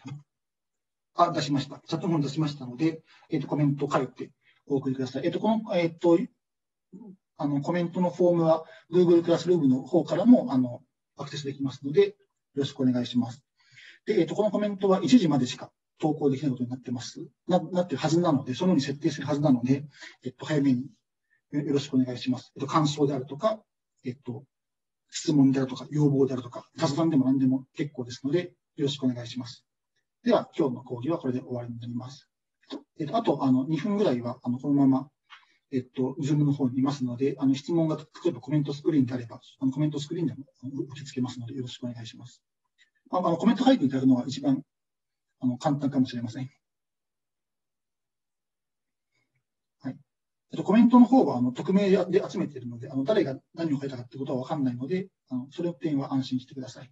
あ、出しました。チャットの方に出しましたので、えっと、コメントを書いてお送りください。えっと、この、えっと、あの、コメントのフォームは Google クラスルームの方からも、あの、アクセスできますので、よろしくお願いします。で、えっと、このコメントは1時までしか投稿できないことになってます。な、なってるはずなので、そのように設定するはずなので、えっと、早めによろしくお願いします。えっと、感想であるとか、えっと、質問であるとか、要望であるとか、雑談でも何でも結構ですので、よろしくお願いします。では、今日の講義はこれで終わりになります。えっと、あと、あの、2分ぐらいは、あの、このまま、えっと、ズームの方にいますので、あの、質問が、例えばコメントスクリーンであれば、あの、コメントスクリーンでも受け付けますので、よろしくお願いします。あ、あの、コメント書いていただくのが一番、あの、簡単かもしれません。えっと、コメントの方はあの匿名で集めているので、あの誰が何を書いたかってことはわかんないので、あのそれの点は安心してください。